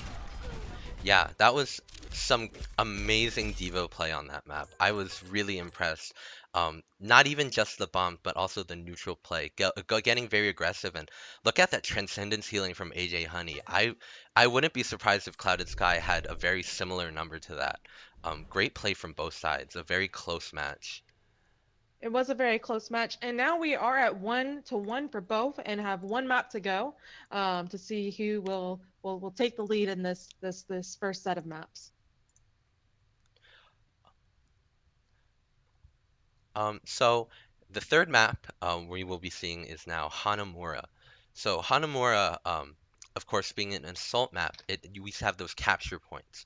Yeah, that was some amazing Devo play on that map. I was really impressed. Um, not even just the bomb, but also the neutral play, Go, go, getting very aggressive. And look at that transcendence healing from AJ Honey. I I wouldn't be surprised if Clouded Sky had a very similar number to that. Um, great play from both sides. A very close match. It was a very close match, and now we are at one to one for both, and have one map to go um, to see who will, will will take the lead in this this this first set of maps. Um, so the third map um, we will be seeing is now Hanamura. So Hanamura, um, of course, being an assault map, it we have those capture points.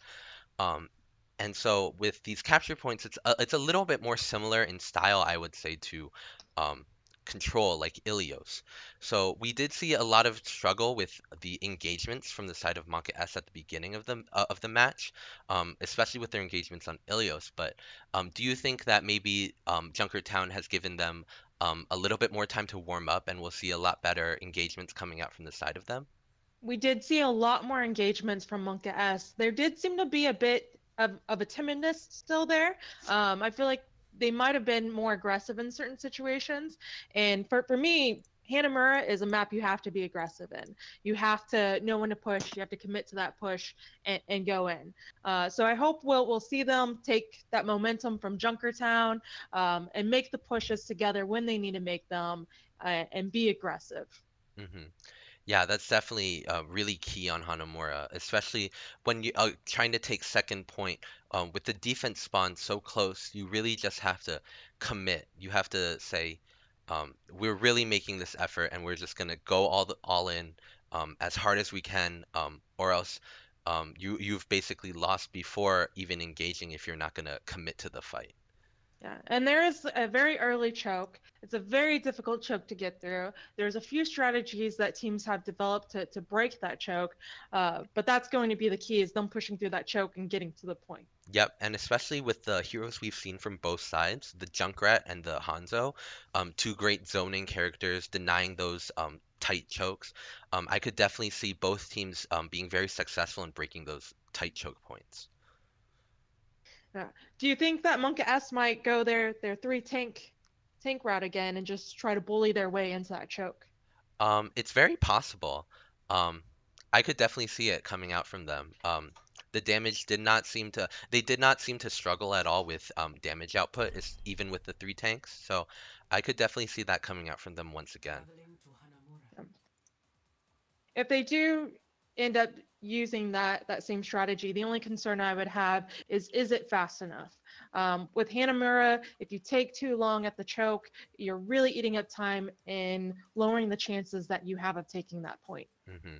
Um, and so with these capture points, it's a, it's a little bit more similar in style, I would say, to um, Control, like Ilios. So we did see a lot of struggle with the engagements from the side of Monka S at the beginning of the uh, of the match, um, especially with their engagements on Ilios. But um, do you think that maybe um, Junkertown has given them um, a little bit more time to warm up, and we'll see a lot better engagements coming out from the side of them? We did see a lot more engagements from Monka S. There did seem to be a bit of, of a timidness still there. Um, I feel like they might have been more aggressive in certain situations. And for, for me, Hanamura is a map you have to be aggressive in. You have to know when to push. You have to commit to that push and, and go in. Uh, so I hope we'll we'll see them take that momentum from Junkertown um, and make the pushes together when they need to make them uh, and be aggressive. hmm Yeah, that's definitely uh, really key on Hanamura, especially when you are trying to take second point. Um, with the defense spawn so close, you really just have to commit. You have to say, um, we're really making this effort, and we're just gonna go all the all in um, as hard as we can, um, or else um, you you've basically lost before even engaging if you're not gonna commit to the fight. Yeah, and there is a very early choke. It's a very difficult choke to get through. There's a few strategies that teams have developed to, to break that choke, uh, but that's going to be the key is them pushing through that choke and getting to the point. Yep, and especially with the heroes we've seen from both sides, the Junkrat and the Hanzo, um, two great zoning characters denying those um, tight chokes. Um, I could definitely see both teams um, being very successful in breaking those tight choke points. Yeah. Do you think that Monka S might go their their three tank tank route again and just try to bully their way into that choke? Um, it's very possible. Um, I could definitely see it coming out from them. Um, the damage did not seem to they did not seem to struggle at all with um, damage output, is even with the three tanks. So I could definitely see that coming out from them once again. Traveling to Hanamura. If they do end up using that that same strategy, the only concern I would have is is it fast enough? Um, with Hanamura, if you take too long at the choke, you're really eating up time and lowering the chances that you have of taking that point. hmm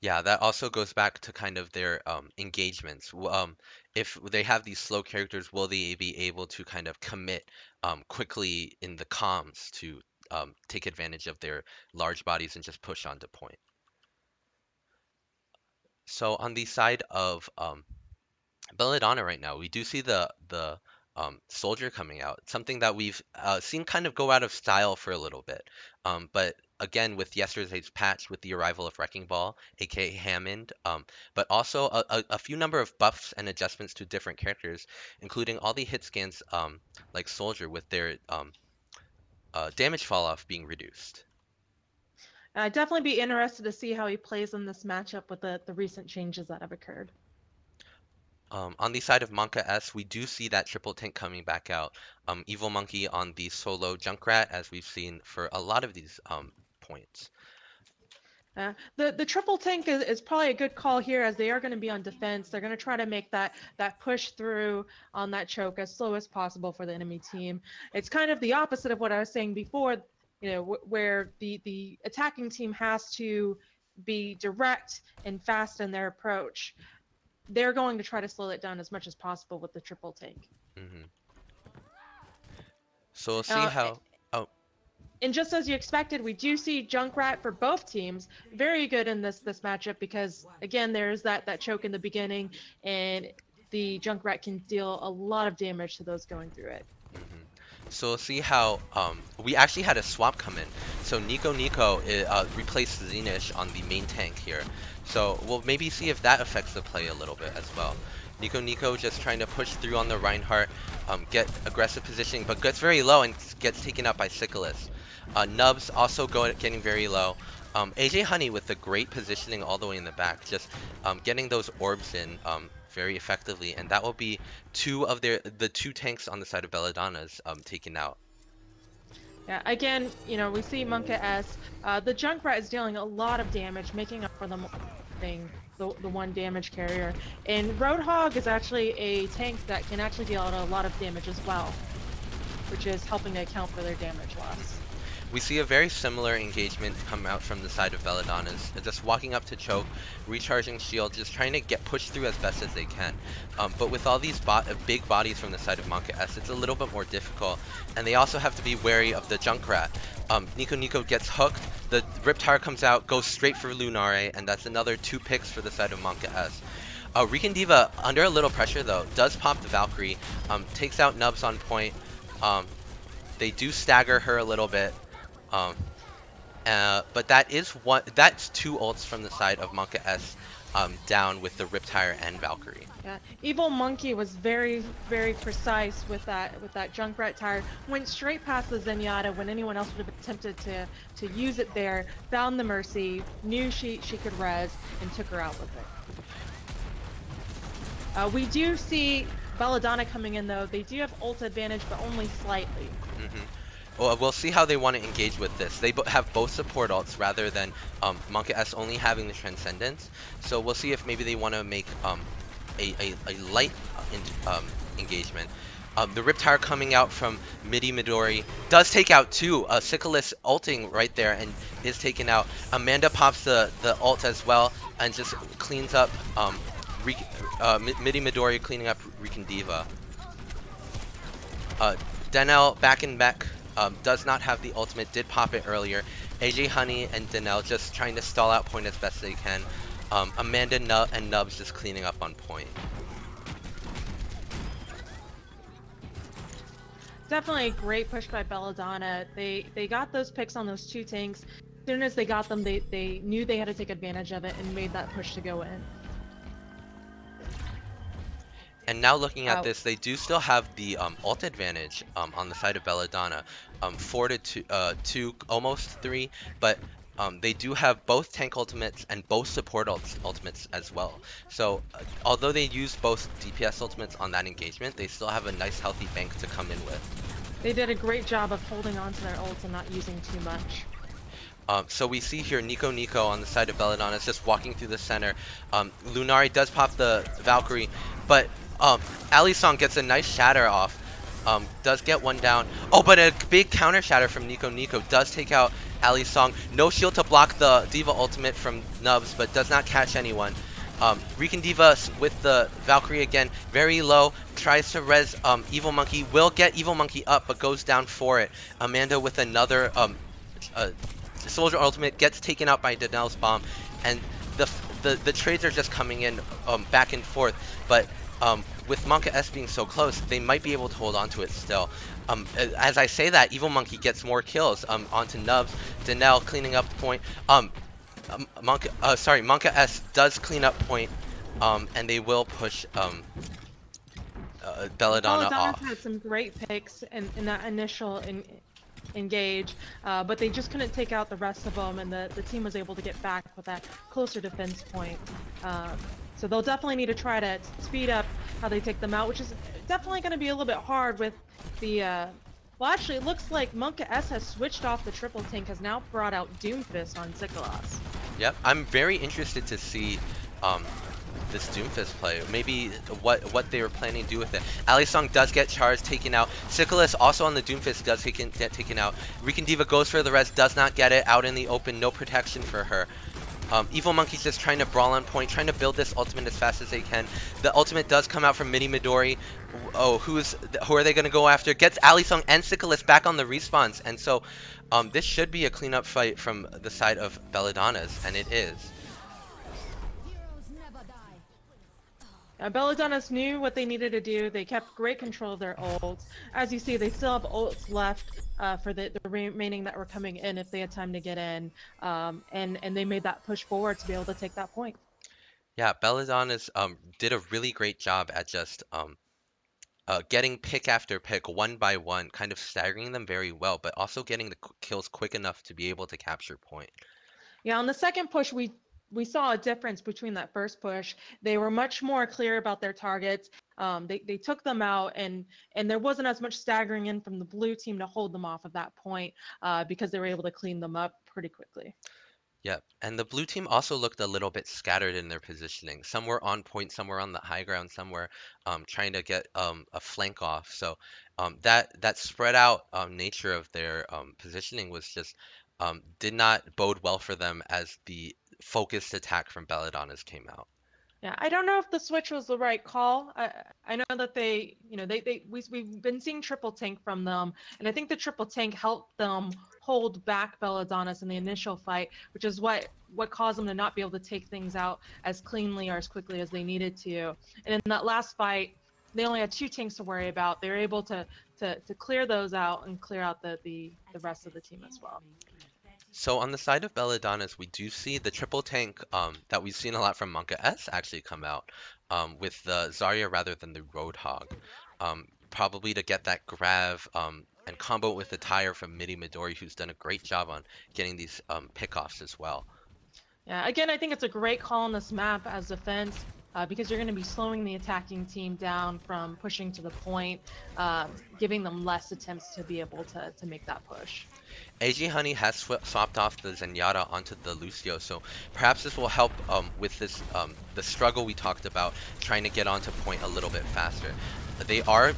Yeah, that also goes back to kind of their um, engagements. Um, if they have these slow characters, will they be able to kind of commit um, quickly in the comms to um, take advantage of their large bodies and just push onto point? So on the side of um, Belladonna right now, we do see the the um, soldier coming out, something that we've uh, seen kind of go out of style for a little bit. Um, but again, with yesterday's patch, with the arrival of Wrecking Ball, aka Hammond, um, but also a, a, a few number of buffs and adjustments to different characters, including all the hit scans um, like Soldier with their um, uh, damage fall off being reduced. And I'd definitely be interested to see how he plays in this matchup with the, the recent changes that have occurred. Um, on the side of Monka S, we do see that triple tank coming back out. Um, Evil Monkey on the solo Junkrat, as we've seen for a lot of these um, points. Uh, the the triple tank is, is probably a good call here as they are going to be on defense. They're going to try to make that that push through on that choke as slow as possible for the enemy team. It's kind of the opposite of what I was saying before. You know, wh- where the the attacking team has to be direct and fast in their approach. They're going to try to slow it down as much as possible with the triple tank. hmm So we'll see Uh, how. and just as you expected, we do see Junkrat for both teams very good in this this matchup because again, there's that that choke in the beginning, and the Junkrat can deal a lot of damage to those going through it. So we'll see how. Um, we actually had a swap come in. So Nico Nico i- uh, replaced Zenish on the main tank here. So we'll maybe see if that affects the play a little bit as well. Nico Nico just trying to push through on the Reinhardt, um, get aggressive positioning, but gets very low and gets taken out by Sycolis. Uh, Nubs also going getting very low. Um, AJ Honey with the great positioning all the way in the back, just um, getting those orbs in um, very effectively, and that will be two of their the two tanks on the side of Belladonna's um, taken out. Yeah, again, you know, we see Monka S. Uh, the Junkrat is dealing a lot of damage, making up for them being the, the one damage carrier. And Roadhog is actually a tank that can actually deal a lot of damage as well, which is helping to account for their damage loss. We see a very similar engagement come out from the side of Belladonna's, just walking up to choke, recharging shield, just trying to get pushed through as best as they can. Um, but with all these bo uh, big bodies from the side of Monka S, it's a little bit more difficult, and they also have to be wary of the Junkrat. Um, Nico Nico gets hooked, the Riptire comes out, goes straight for Lunare, and that's another two picks for the side of Monka S. Uh, Rican Diva, under a little pressure though, does pop the Valkyrie, um, takes out Nubs on point. Um, they do stagger her a little bit. Um, uh, but that is one. That's two ults from the side of Monka S, um, down with the Riptire and Valkyrie. Yeah, Evil Monkey was very, very precise with that with that Junkrat tire. Went straight past the Zenyatta when anyone else would have attempted to to use it there. Found the Mercy, knew she she could res, and took her out with it. Uh, we do see Belladonna coming in though. They do have ult advantage, but only slightly. hmm Well, we'll see how they want to engage with this. They have both support ults rather than um, Monka S only having the Transcendence. So we'll see if maybe they want to make um, a, a, a light uh, um, engagement. Um, the Riptire coming out from Midi Midori does take out two. Uh, Sycolis ulting right there and is taken out. Amanda pops the, the ult as well and just cleans up um, Rik- uh, Midi Midori cleaning up Rican Diva. Uh, Denel back in mech um, does not have the ultimate, did pop it earlier. AJ Honey and Denel just trying to stall out point as best they can. Um, Amanda Nub and Nubs just cleaning up on point. Definitely a great push by Belladonna. They they got those picks on those two tanks. As soon as they got them, they, they knew they had to take advantage of it and made that push to go in. And now looking at Wow. this, they do still have the um, ult advantage um, on the side of Belladonna, um, four to two, uh, two, almost three. But um, they do have both tank ultimates and both support ult- ultimates as well. So uh, although they use both DPS ultimates on that engagement, they still have a nice healthy bank to come in with. They did a great job of holding on to their ults and not using too much. Um, so we see here Nico Nico on the side of Belladonna is just walking through the center. Um, Lunari does pop the Valkyrie, but um, Alisong gets a nice shatter off. Um, does get one down. Oh, but a big counter shatter from Nico Nico does take out Alisong. No shield to block the Diva ultimate from Nubs, but does not catch anyone. Um, Rican Diva with the Valkyrie again, very low, tries to res um, Evil Monkey, will get Evil Monkey up, but goes down for it. Amanda with another um, uh, Soldier Ultimate gets taken out by Danel's bomb, and the the, the trades are just coming in um, back and forth. But um, with Monka S being so close, they might be able to hold on to it still. Um, as I say that, Evil Monkey gets more kills um, onto Nubs. Danelle cleaning up point. Um, um, Monka, uh, sorry, Monka S does clean up point, um, and they will push um, uh, Belladonna Belladonna off. had some great picks in, in that initial en- engage, uh, but they just couldn't take out the rest of them, and the, the team was able to get back with that closer defense point. Um, so they'll definitely need to try to speed up how they take them out, which is definitely going to be a little bit hard with the. Uh, well, actually, it looks like Monka S has switched off the triple tank, has now brought out Doomfist on Sikolas. Yep, I'm very interested to see um, this Doomfist play. Maybe what what they were planning to do with it. Alisong does get charged, taken out. Sycolis also on the Doomfist does taken, get taken out. Rican Diva goes for the rest, does not get it. Out in the open, no protection for her. Um, Evil Monkey's just trying to brawl on point, trying to build this ultimate as fast as they can. The ultimate does come out from Midi Midori. Oh, who's who are they going to go after? Gets Alisong and Sycolis back on the respawns, and so um, this should be a cleanup fight from the side of Belladonna's, and it is. Uh, Belladonna's knew what they needed to do. They kept great control of their ults. As you see, they still have ults left uh, for the, the remaining that were coming in if they had time to get in. Um, and, and they made that push forward to be able to take that point. Yeah, Belladonna's um did a really great job at just um uh, getting pick after pick one by one, kind of staggering them very well, but also getting the qu- kills quick enough to be able to capture point. Yeah, on the second push, we we saw a difference between that first push. They were much more clear about their targets. Um, they they took them out, and and there wasn't as much staggering in from the blue team to hold them off at that point uh, because they were able to clean them up pretty quickly. Yep, and the blue team also looked a little bit scattered in their positioning. Some were on point, some were on the high ground, some were um, trying to get um, a flank off. So um, that that spread out um, nature of their um, positioning was just um, did not bode well for them as the focused attack from Belladonna's came out. Yeah, I don't know if the switch was the right call. I I know that they, you know, they they we we've been seeing triple tank from them, and I think the triple tank helped them hold back Belladonna's in the initial fight, which is what what caused them to not be able to take things out as cleanly or as quickly as they needed to. And in that last fight, they only had two tanks to worry about. They were able to to to clear those out and clear out the the the rest of the team as well. So on the side of Belladonna's, we do see the triple tank um, that we've seen a lot from Monka S actually come out um, with the Zarya rather than the Roadhog. Um, probably to get that grab um, and combo with the tire from Midi Midori, who's done a great job on getting these um, pickoffs as well. Yeah, again, I think it's a great call on this map as defense uh, because you're going to be slowing the attacking team down from pushing to the point, um, giving them less attempts to be able to, to make that push. AJ Honey has sw swapped off the Zenyatta onto the Lucio, so perhaps this will help um, with this um, the struggle we talked about, trying to get onto point a little bit faster. They are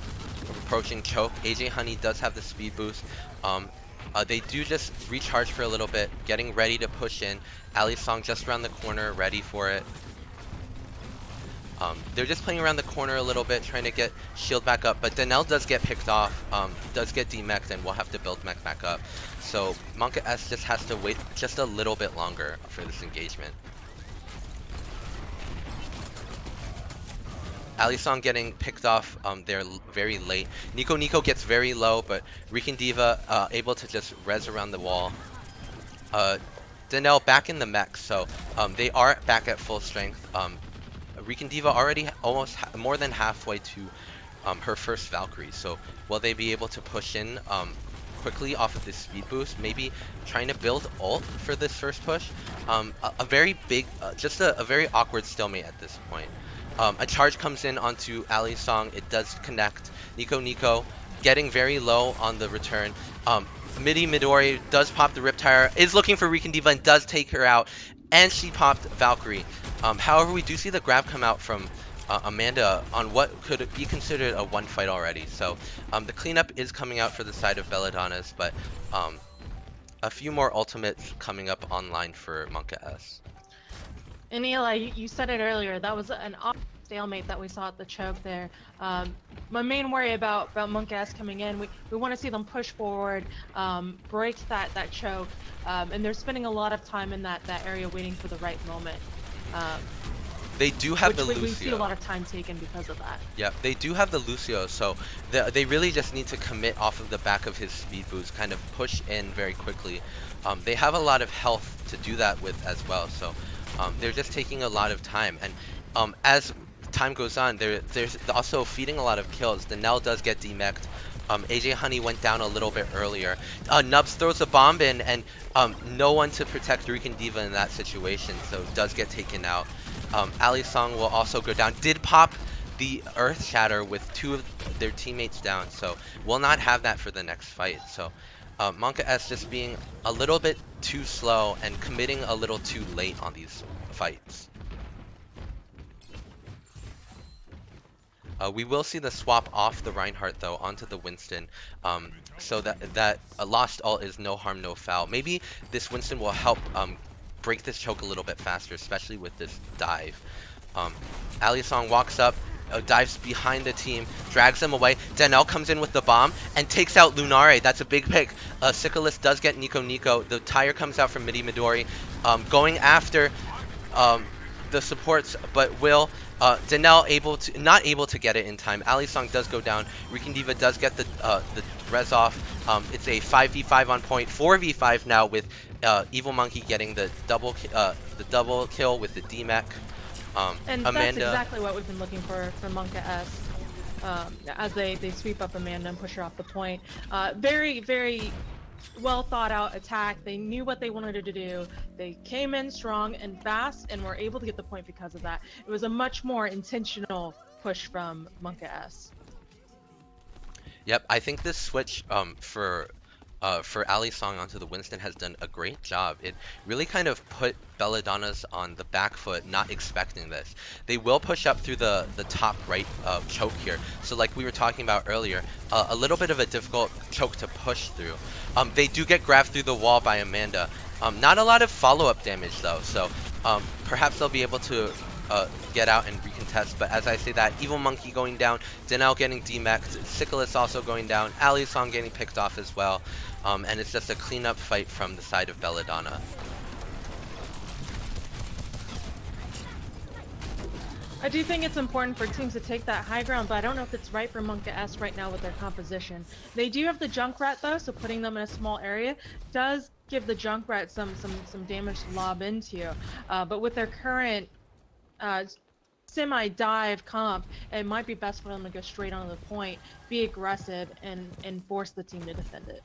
approaching choke. AJ Honey does have the speed boost. Um, uh, they do just recharge for a little bit, getting ready to push in. Ali Song just around the corner, ready for it. Um, they're just playing around the corner a little bit, trying to get shield back up, but Danelle does get picked off, um, does get demeched, and we'll have to build mech back up. So Monka S just has to wait just a little bit longer for this engagement. Alisong getting picked off um, there very late. Nico Nico gets very low, but Rican Diva uh, able to just res around the wall. Uh, Danelle back in the mech, so um, they are back at full strength. Um, Rican Diva already almost more than halfway to um, her first Valkyrie, so will they be able to push in um, quickly off of this speed boost? Maybe trying to build ult for this first push. Um, a, a very big, uh, just a, a very awkward stalemate at this point. Um, a charge comes in onto Ali Song. It does connect. Nico Nico getting very low on the return. Um, Midi Midori does pop the Riptire, is looking for Rican Diva and does take her out. And she popped Valkyrie. Um, however, we do see the grab come out from uh, Amanda on what could be considered a one fight already. So um, the cleanup is coming out for the side of Belladonna's, but um, a few more ultimates coming up online for Monka S. And Eli, you, said it earlier. That was an odd stalemate that we saw at the choke there. Um, my main worry about about Monk S coming in, we, we want to see them push forward, um, break that that choke, um, and they're spending a lot of time in that that area waiting for the right moment. Um, They do have which the we, we see a lot of time taken because of that. Yeah, they do have the Lucio, so they, they really just need to commit off of the back of his speed boost, kind of push in very quickly. Um, they have a lot of health to do that with as well, so um, they're just taking a lot of time. And um, as time goes on, they're, there's also feeding a lot of kills. The Nell does get demeched. Um, AJ Honey went down a little bit earlier. Uh, Nubs throws a bomb in, and um, no one to protect Rican Diva in that situation, so does get taken out. Um, Ali Song will also go down. Did pop the Earth Shatter with two of their teammates down, so will not have that for the next fight. So uh, Monka S just being a little bit too slow and committing a little too late on these fights. Uh, we will see the swap off the Reinhardt though onto the Winston, um, so that that a lost ult is no harm no foul. Maybe this Winston will help um, break this choke a little bit faster, especially with this dive. Um, Alisong walks up, uh, dives behind the team, drags them away. Danelle comes in with the bomb and takes out Lunare. That's a big pick. Uh, does get Nico Nico. The tire comes out from Midi Midori, um, going after um, the supports, but will. Uh, Danelle able to not able to get it in time. Ali Alisong does go down. Rican Diva does get the uh, the res off. Um, it's a 5v5 on point, 4v5 now with uh, Evil Monkey getting the double uh, the double kill with the D-Mech. Um, And Amanda. that's exactly what we've been looking for for Monka S. Um, as they, they sweep up Amanda and push her off the point. Uh, very, very well thought out attack. They knew what they wanted to do. They came in strong and fast and were able to get the point because of that. It was a much more intentional push from Monka S. Yep, I think this switch um, for uh, for Ali Song onto the Winston has done a great job. It really kind of put Belladonna's on the back foot, not expecting this. They will push up through the, the top right uh, choke here. So like we were talking about earlier, uh, a little bit of a difficult choke to push through. Um, they do get grabbed through the wall by Amanda. Um, not a lot of follow-up damage though, so um, perhaps they'll be able to uh, get out and recontest. But as I say that, Evil Monkey going down, Danelle getting demeched, Sicolis also going down, Ali Song getting picked off as well. Um, and it's just a cleanup fight from the side of Belladonna. I do think it's important for teams to take that high ground, but I don't know if it's right for Monka S right now with their composition. They do have the Junkrat though, so putting them in a small area does give the Junkrat some some some damage to lob into. Uh, but with their current uh, semi-dive comp, it might be best for them to go straight on the point, be aggressive, and and force the team to defend it.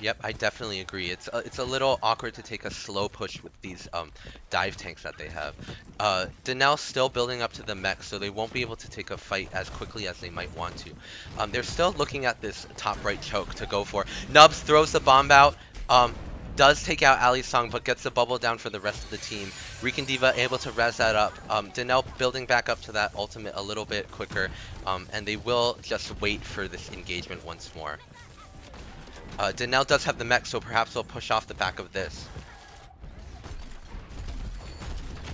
Yep, I definitely agree. It's a, it's a little awkward to take a slow push with these um, dive tanks that they have. Uh, still building up to the mech, so they won't be able to take a fight as quickly as they might want to. Um, they're still looking at this top right choke to go for. Nubs throws the bomb out, um, does take out Ali Song, but gets the bubble down for the rest of the team. Rican Diva able to res that up. Um, Danelle building back up to that ultimate a little bit quicker, um, and they will just wait for this engagement once more. Uh, Danelle does have the mech, so perhaps they'll push off the back of this.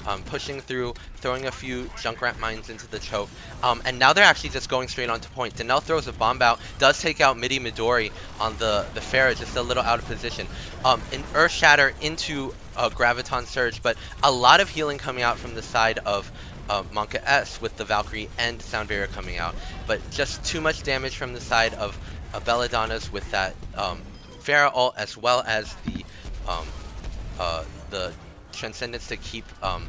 um, pushing through, throwing a few Junkrat mines into the choke. Um, and now they're actually just going straight onto point. Danielle throws a bomb out, does take out Midi Midori on the, the Pharah, just a little out of position. Um, an Earth Shatter into a Graviton Surge, but a lot of healing coming out from the side of uh, Monka S with the Valkyrie and Sound Barrier coming out. But just too much damage from the side of uh, Belladonna's with that um, Pharah ult as well as the um, uh, the Transcendence to keep um,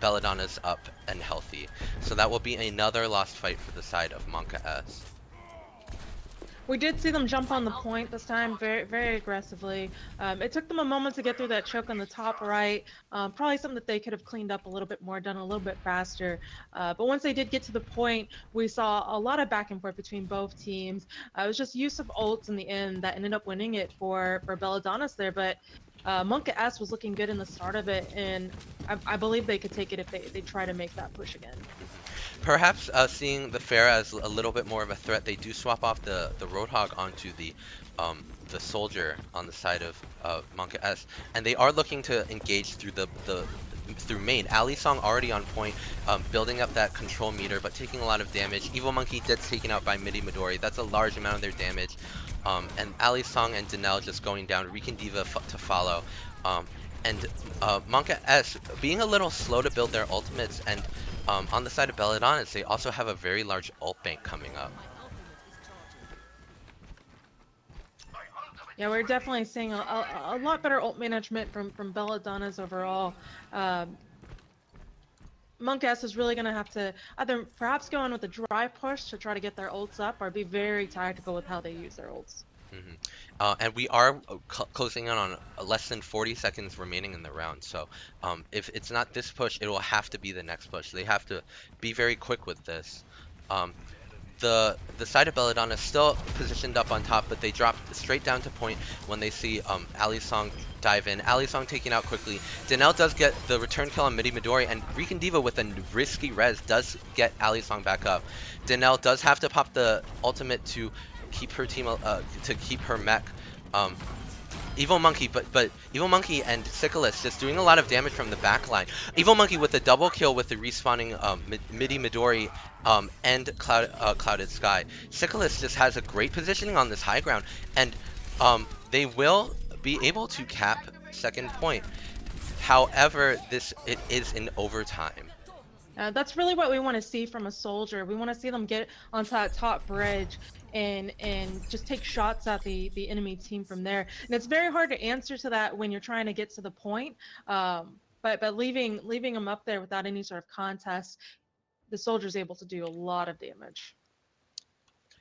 Belladonna's up and healthy. So that will be another lost fight for the side of Monka S. We did see them jump on the point this time very, very aggressively. Um, it took them a moment to get through that choke on the top right. Um, probably something that they could have cleaned up a little bit more, done a little bit faster. Uh, but once they did get to the point, we saw a lot of back and forth between both teams. Uh, it was just use of ults in the end that ended up winning it for for Belladonna's there. But uh, Monka S was looking good in the start of it, and I, I believe they could take it if they, they try to make that push again. Perhaps uh, seeing the Pharah as a little bit more of a threat, they do swap off the, the Roadhog onto the um, the soldier on the side of uh, Monka S, and they are looking to engage through the, the through main. Alisong already on point, um, building up that control meter, but taking a lot of damage. Evil Monkey gets taken out by Midi Midori. That's a large amount of their damage. Um, and Alisong and Danelle just going down. Rican Diva to follow. Um, and uh, Monka S being a little slow to build their ultimates and um, on the side of Belladonna's, they also have a very large ult bank coming up. Yeah, we're definitely seeing a, a, a lot better ult management from, from Belladonna's overall. Um, Monka S is really going to have to either perhaps go in with a dry push to try to get their ults up or be very tactical with how they use their ults. Mm -hmm. uh, and we are uh, closing in on less than 40 seconds remaining in the round. So um, if it's not this push, it will have to be the next push. They have to be very quick with this. Um, the the side of Belladonna is still positioned up on top, but they drop straight down to point when they see um, Alisong dive in. Alisong taken out quickly. Danelle does get the return kill on Midi Midori, and Rican Diva with a risky res does get Alisong back up. Danelle does have to pop the ultimate to keep her team uh, to keep her mech. Um, Evil Monkey, but but Evil Monkey and Sicilus just doing a lot of damage from the back line. Evil Monkey with a double kill with the respawning um, Midi Midori um, and Cloud, uh, Clouded Sky. Sicilus just has a great positioning on this high ground, and um, they will be able to cap second point. However, this it is in overtime. Uh, that's really what we want to see from a soldier. We want to see them get onto that top bridge and and just take shots at the the enemy team from there. And it's very hard to answer to that when you're trying to get to the point. Um, but but leaving leaving them up there without any sort of contest, the soldier's able to do a lot of damage.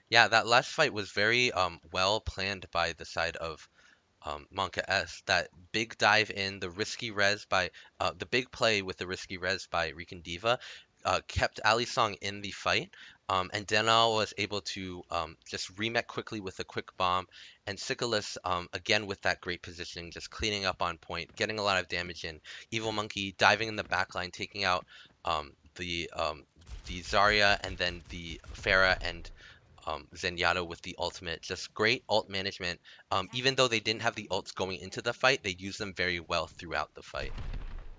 Yeah, that last fight was very um, well planned by the side of um, Monka S. That big dive in, the risky res by uh, the big play with the risky res by Rican Diva uh, kept Alisong in the fight. Um, and Danelle was able to um, just remech quickly with a quick bomb, and Sicilus um, again with that great positioning, just cleaning up on point, getting a lot of damage in. Evil Monkey diving in the backline, taking out um, the um, the Zarya and then the Pharah and um, Zenyatta with the ultimate. Just great ult management. Um, even though they didn't have the ults going into the fight, they used them very well throughout the fight.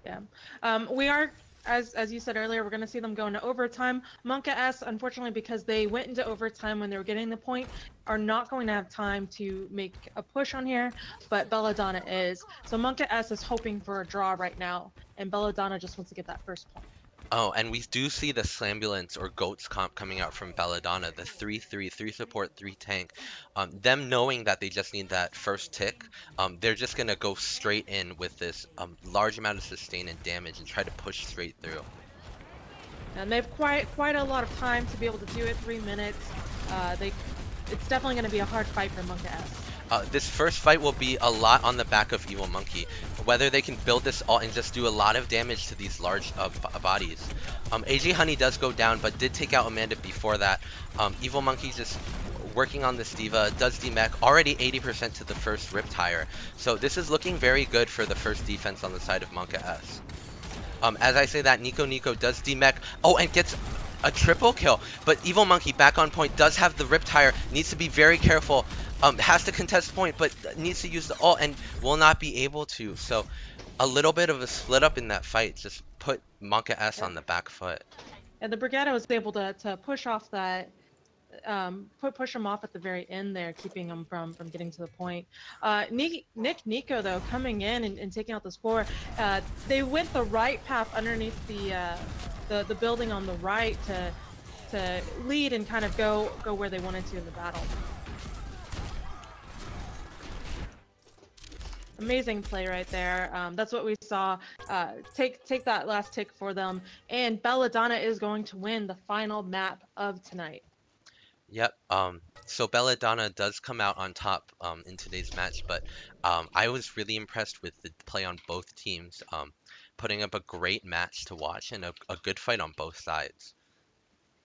Yeah. Um, we are as as you said earlier, we're going to see them go into overtime. Monka S, unfortunately, because they went into overtime when they were getting the point, are not going to have time to make a push on here, but Belladonna is. So Monka S is hoping for a draw right now, and Belladonna just wants to get that first point. Oh, and we do see the Slambulance or Goats comp coming out from Belladonna, the 3-3, 3 support, 3 tank. Um, them knowing that they just need that first tick, um, they're just going to go straight in with this um, large amount of sustain and damage and try to push straight through. And they have quite quite a lot of time to be able to do it, 3 minutes. Uh, they, It's definitely going to be a hard fight for Monka S. Uh, this first fight will be a lot on the back of Evil Monkey. Whether they can build this all and just do a lot of damage to these large uh, bodies. Um, AJ Honey does go down, but did take out Amanda before that. Um, Evil Monkey just working on this D.Va, does demech, already 80% to the first Rip Tire. So this is looking very good for the first defense on the side of Monka S. Um, as I say that, Nico Nico does demech. Oh, and gets a triple kill. But Evil Monkey back on point does have the Rip Tire, needs to be very careful um, has to contest point, but needs to use the ult and will not be able to. So a little bit of a split up in that fight. Just put Monka S on the back foot. And the Brigada was able to, to push off that, um, put push them off at the very end there, keeping them from from getting to the point. Uh, Nick, Nick Nico though coming in and, and taking out the score. Uh, they went the right path underneath the uh, the the building on the right to to lead and kind of go go where they wanted to in the battle. Amazing play right there. Um, that's what we saw. Uh, take take that last tick for them, and Belladonna is going to win the final map of tonight. Yep. Um, so Belladonna does come out on top um, in today's match, but um, I was really impressed with the play on both teams, um, putting up a great match to watch and a, a good fight on both sides.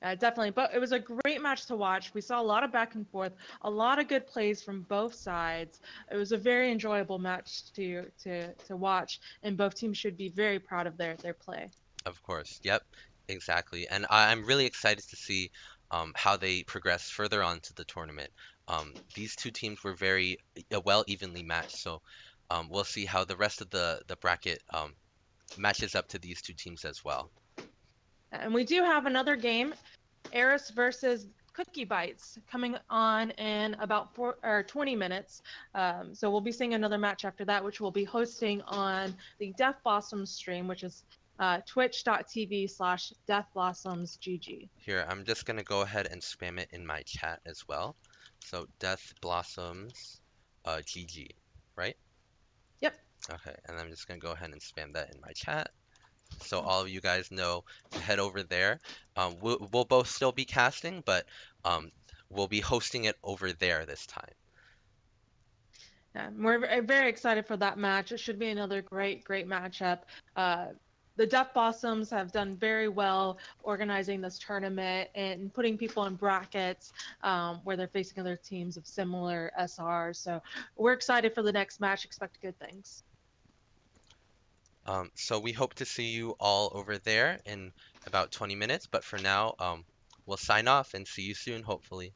Uh, definitely, but it was a great match to watch. We saw a lot of back and forth, a lot of good plays from both sides. It was a very enjoyable match to to to watch, and both teams should be very proud of their their play. Of course. Yep. Exactly. And I'm really excited to see um, how they progress further on to the tournament. Um, these two teams were very uh, well evenly matched, so um, we'll see how the rest of the the bracket um, matches up to these two teams as well. And we do have another game, Eris versus Cookie Bites, coming on in about four or 20 minutes. Um, so we'll be seeing another match after that, which we'll be hosting on the Death Blossoms stream, which is uh, twitch.tv slash deathblossomsgg. Here, I'm just gonna go ahead and spam it in my chat as well. So Death Blossoms, uh, GG, right? Yep. Okay, and I'm just gonna go ahead and spam that in my chat. So all of you guys know to head over there. Um, we'll, we'll both still be casting, but um, we'll be hosting it over there this time. Yeah, we're very excited for that match. It should be another great, great matchup. Uh, the Death Blossoms have done very well organizing this tournament and putting people in brackets um, where they're facing other teams of similar SR. So we're excited for the next match. Expect good things. Um, so we hope to see you all over there in about 20 minutes, but for now, um, we'll sign off and see you soon, hopefully.